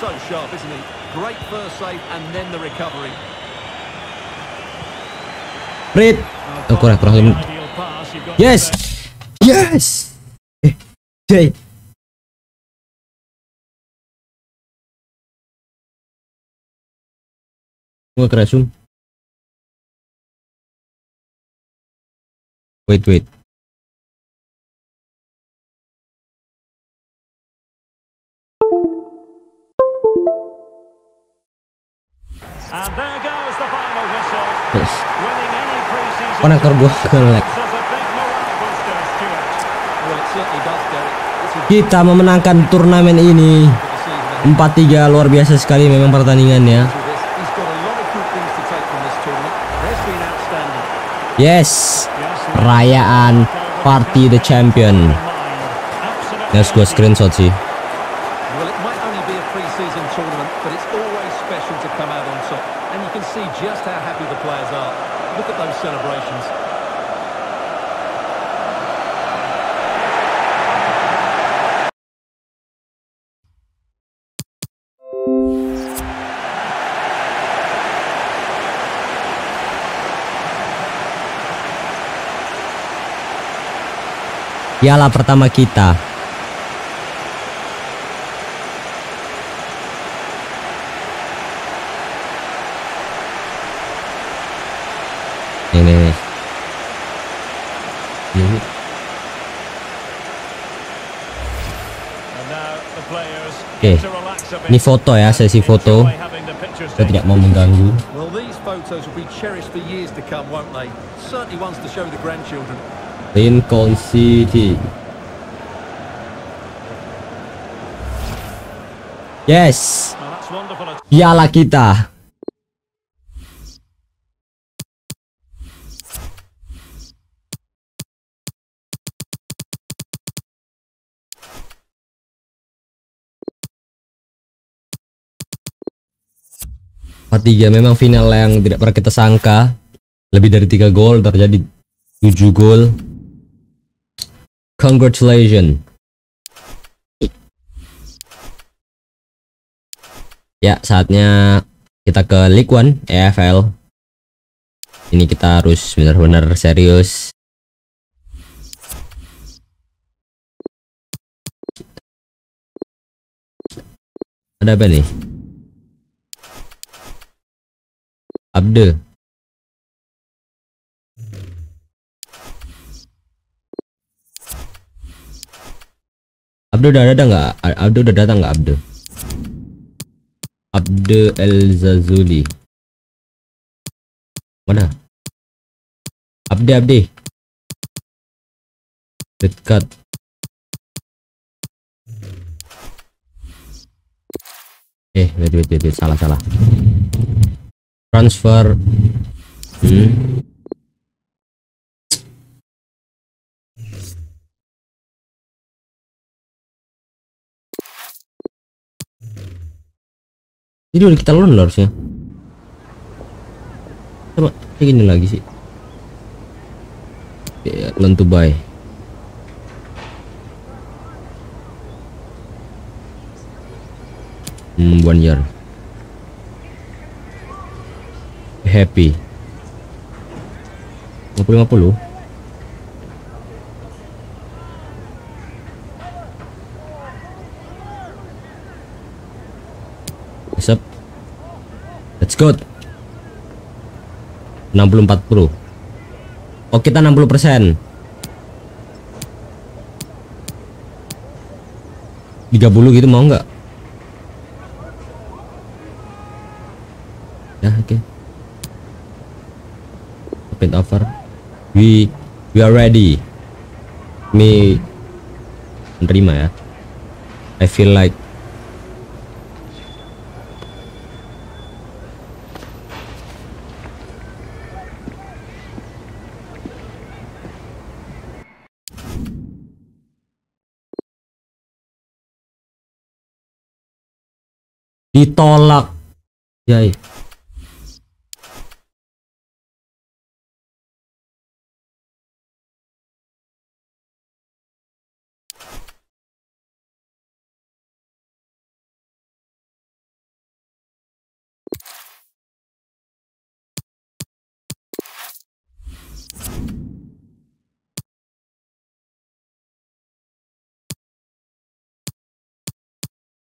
So sharp, isn't he? Great first save and then the recovery.
Prit. Oh, kurang kurang. Yes. Yes. Eh, Jay. Gua keresum. Wait, wait.
Does, Derek. It's a
Kita memenangkan turnamen ini
good season ahead
4-3 luar biasa sekali memang pertandingannya. Yes. Perayaan Party the Champion. Yes, gua screenshot sih.
Might only be a pre-season tournament, but it's always special to come out on top. And you can see just how happy the players are. Look at those celebrations.
Piala pertama kita. Ini nih. Ini. Oke.
bit
Ini foto ya, sesi foto. Saya tidak mau mengganggu.
Well, these photos will be cherished for years to come, won't they? Certainly ones to show the grandchildren.
Lincoln City. Yes, piala kita. Tiga memang final yang tidak pernah kita sangka. Lebih dari tiga gol terjadi 7 gol. Congratulations. Ya saatnya kita ke League One EFL ini kita harus benar-benar serius. Ada apa nih Abde Abde udah ada nggak? Abde udah datang nggak Abde? Abde El Zazuli Mana? Abde Abde Dekat Eh wait wait wait, wait. salah salah Transfer hmm. Jadi udah kita loan loh harusnya. Coba kayak gini lagi sih. Ya, loan to buy. Hmm, one year. Happy. 50 50. Sep. Let's go. 64 Pro. Oh, kita 60%. 30 gitu mau nggak ya oke open offer. We we are ready. Me menerima ya. I feel like ditolak. Yai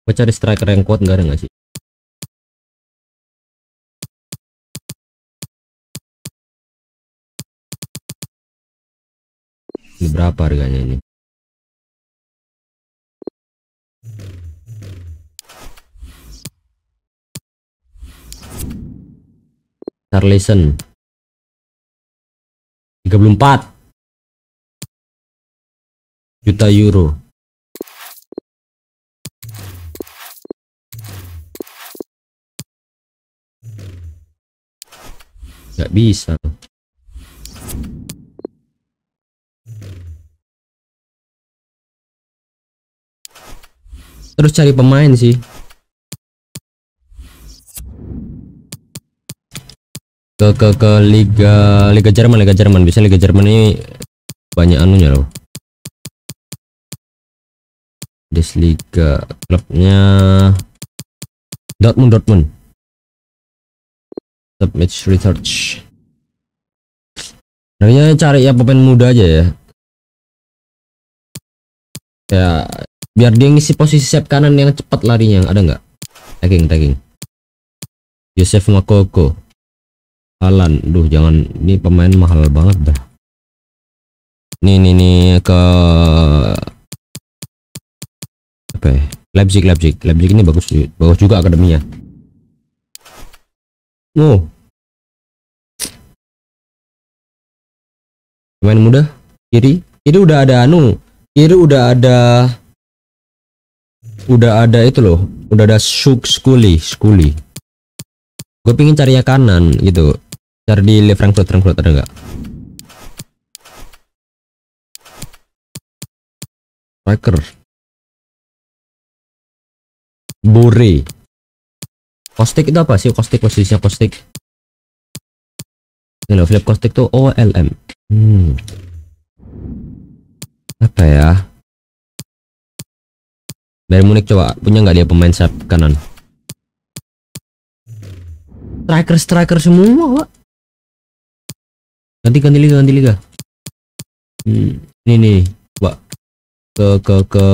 Gue cari striker yang kuat nggak ada nggak sih? Ini berapa harganya ini? Charlison 34 juta euro nggak bisa terus cari pemain sih. Ke ke ke liga liga Jerman liga Jerman. Bisa liga Jerman ini banyak anunya loh. Desliga klubnya Dortmund Dortmund Match research. Namanya cari ya pemain muda aja ya. Ya biar dia ngisi posisi sayap kanan yang cepat larinya ada nggak? Tagging tagging. Yosef Makoko Alan. Duh jangan ini pemain mahal banget dah. Nih nih nih ke apa ya? Leipzig Leipzig. Leipzig ini bagus bagus juga akademinya oh pemain muda? Kiri. Kiri udah ada anu. Kiri udah ada udah ada itu loh. Udah ada Shuk Skuli Skuli. Gue pingin cari yang kanan gitu. Cari di Le Frankfurt Frankfurt ada nggak? Striker Bore Kostik itu apa sih? Kostik posisinya Kostik ini loh Philip Kostik tuh OLM hmm. apa ya? Bayern Munich coba punya nggak dia pemain sayap kanan? Striker striker semua pak. Ganti ganti liga ganti liga. Hmm, ini nih pak ke ke ke.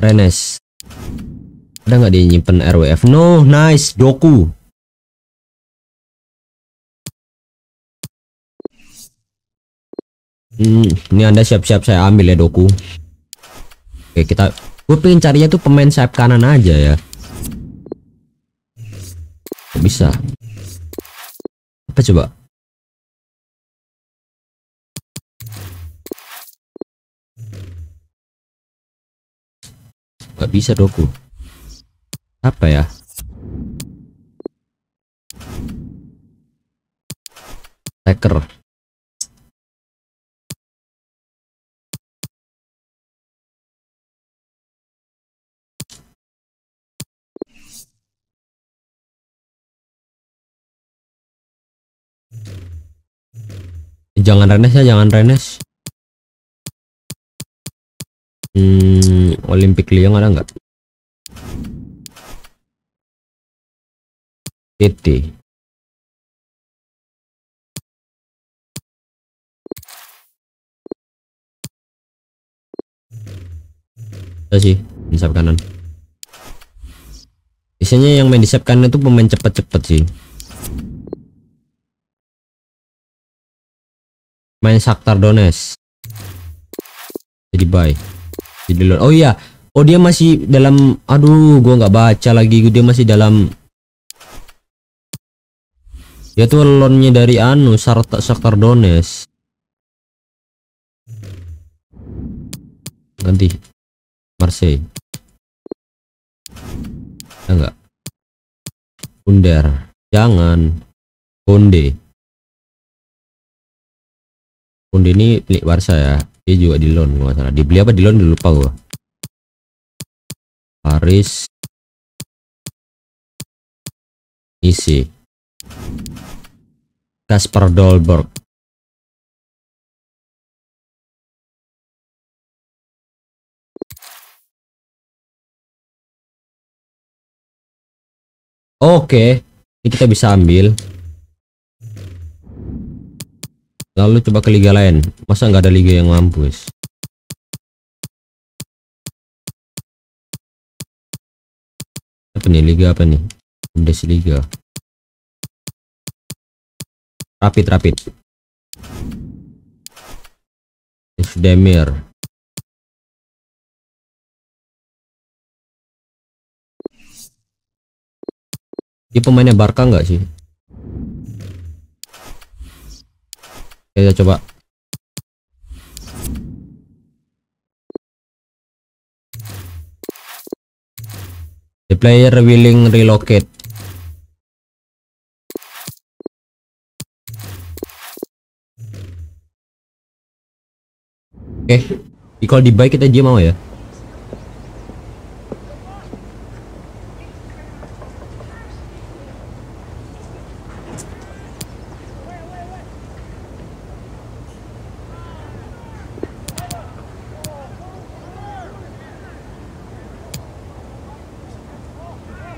Rennes ada nggak dia nyimpen RWF no nice. Doku. Hmm, ini anda siap-siap saya ambil ya Doku. Oke kita gue pengen carinya tuh pemain sayap kanan aja ya. Kok bisa? Apa coba? Gak bisa doku apa ya? Hacker. Jangan Rennes ya jangan Rennes hmm, Olympic Lyon ada nggak PT ada sih sayap kanan biasanya yang main di sayap kanan itu pemain cepet-cepet sih main Shakhtar Donetsk jadi buy Di loan. Oh iya. Oh dia masih dalam aduh gua nggak baca lagi dia masih dalam dia tuh loannya dari anu Sarta Shakhtar Donetsk ganti. Marseille. Ya enggak? Under jangan. Konde. Konde ini milik Barca ya. Dia juga di loan nggak salah. Dibeli apa? Di loan lupa gua. Paris. Isi Kasper Dolberg Oke, ini kita bisa ambil. Lalu coba ke liga lain. Masa nggak ada liga yang mampus? Apa nih liga apa nih? Bundesliga. Rapid rapid. Demir. Dia pemainnya Barca nggak sih? Kita coba. The player willing relocate. Oke, okay. kalau di buy kita dia mau ya?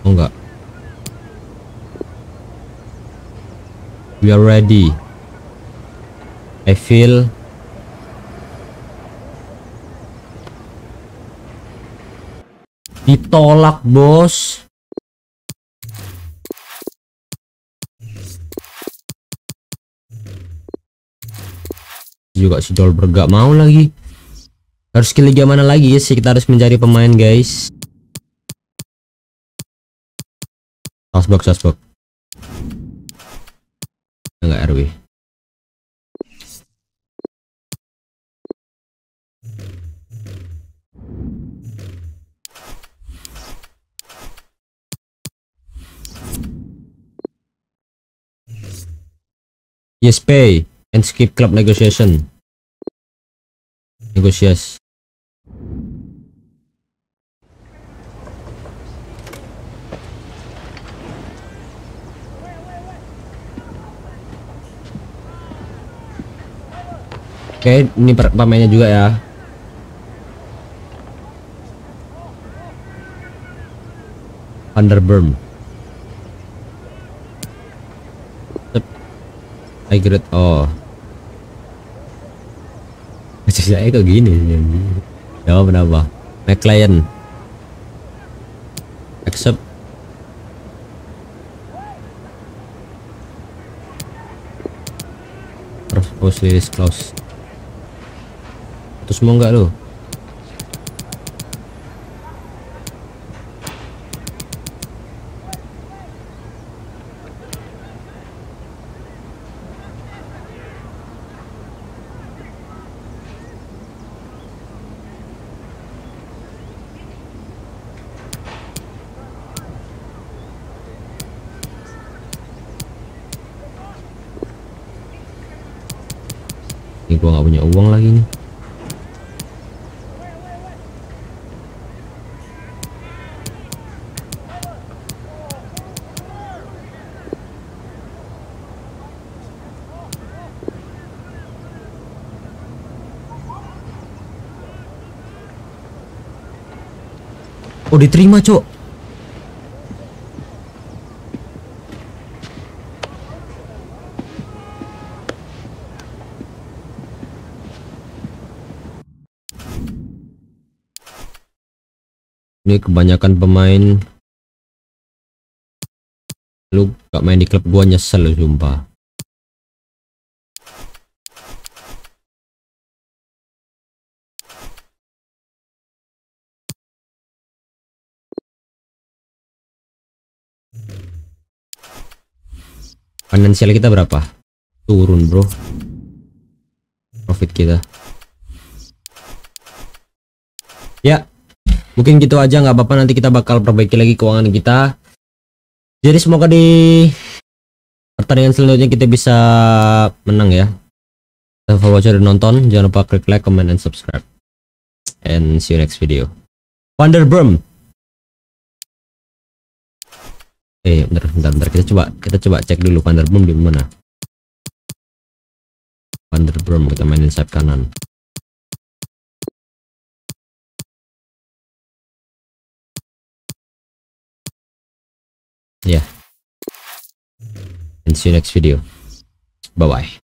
Oh enggak. We are ready. I feel ditolak, Bos. Juga si Dolberg gak mau lagi. Harus ke liga mana lagi ya sih kita harus mencari pemain, guys. Salzburg, Salzburg. Enggak RW. Yes, pay and skip club negotiation. Negosiasi. Oke, ini per- pemainnya juga ya. Underburn. I grade oh. Saya kok gini. Jawab kenapa? McLean. Accept. Propose release clause. Terus mau nggak lo? Gua nggak punya uang lagi nih. Oh diterima cok ini kebanyakan pemain. Lu gak main di klub gua nyesel lu sumpah. Finansial kita berapa? Turun bro. Profit kita. Ya mungkin gitu aja nggak apa-apa nanti kita bakal perbaiki lagi keuangan kita. Jadi semoga di pertandingan selanjutnya kita bisa menang ya. Thank you for watching nonton. Jangan lupa klik like, comment, and subscribe. And see you next video. Vanderbrum. Eh, bentar, bentar, bentar. Kita coba, kita coba cek dulu Vanderbrum di mana. Vanderbrum kita mainin sayap kanan. Yeah. And see you next video. Bye bye.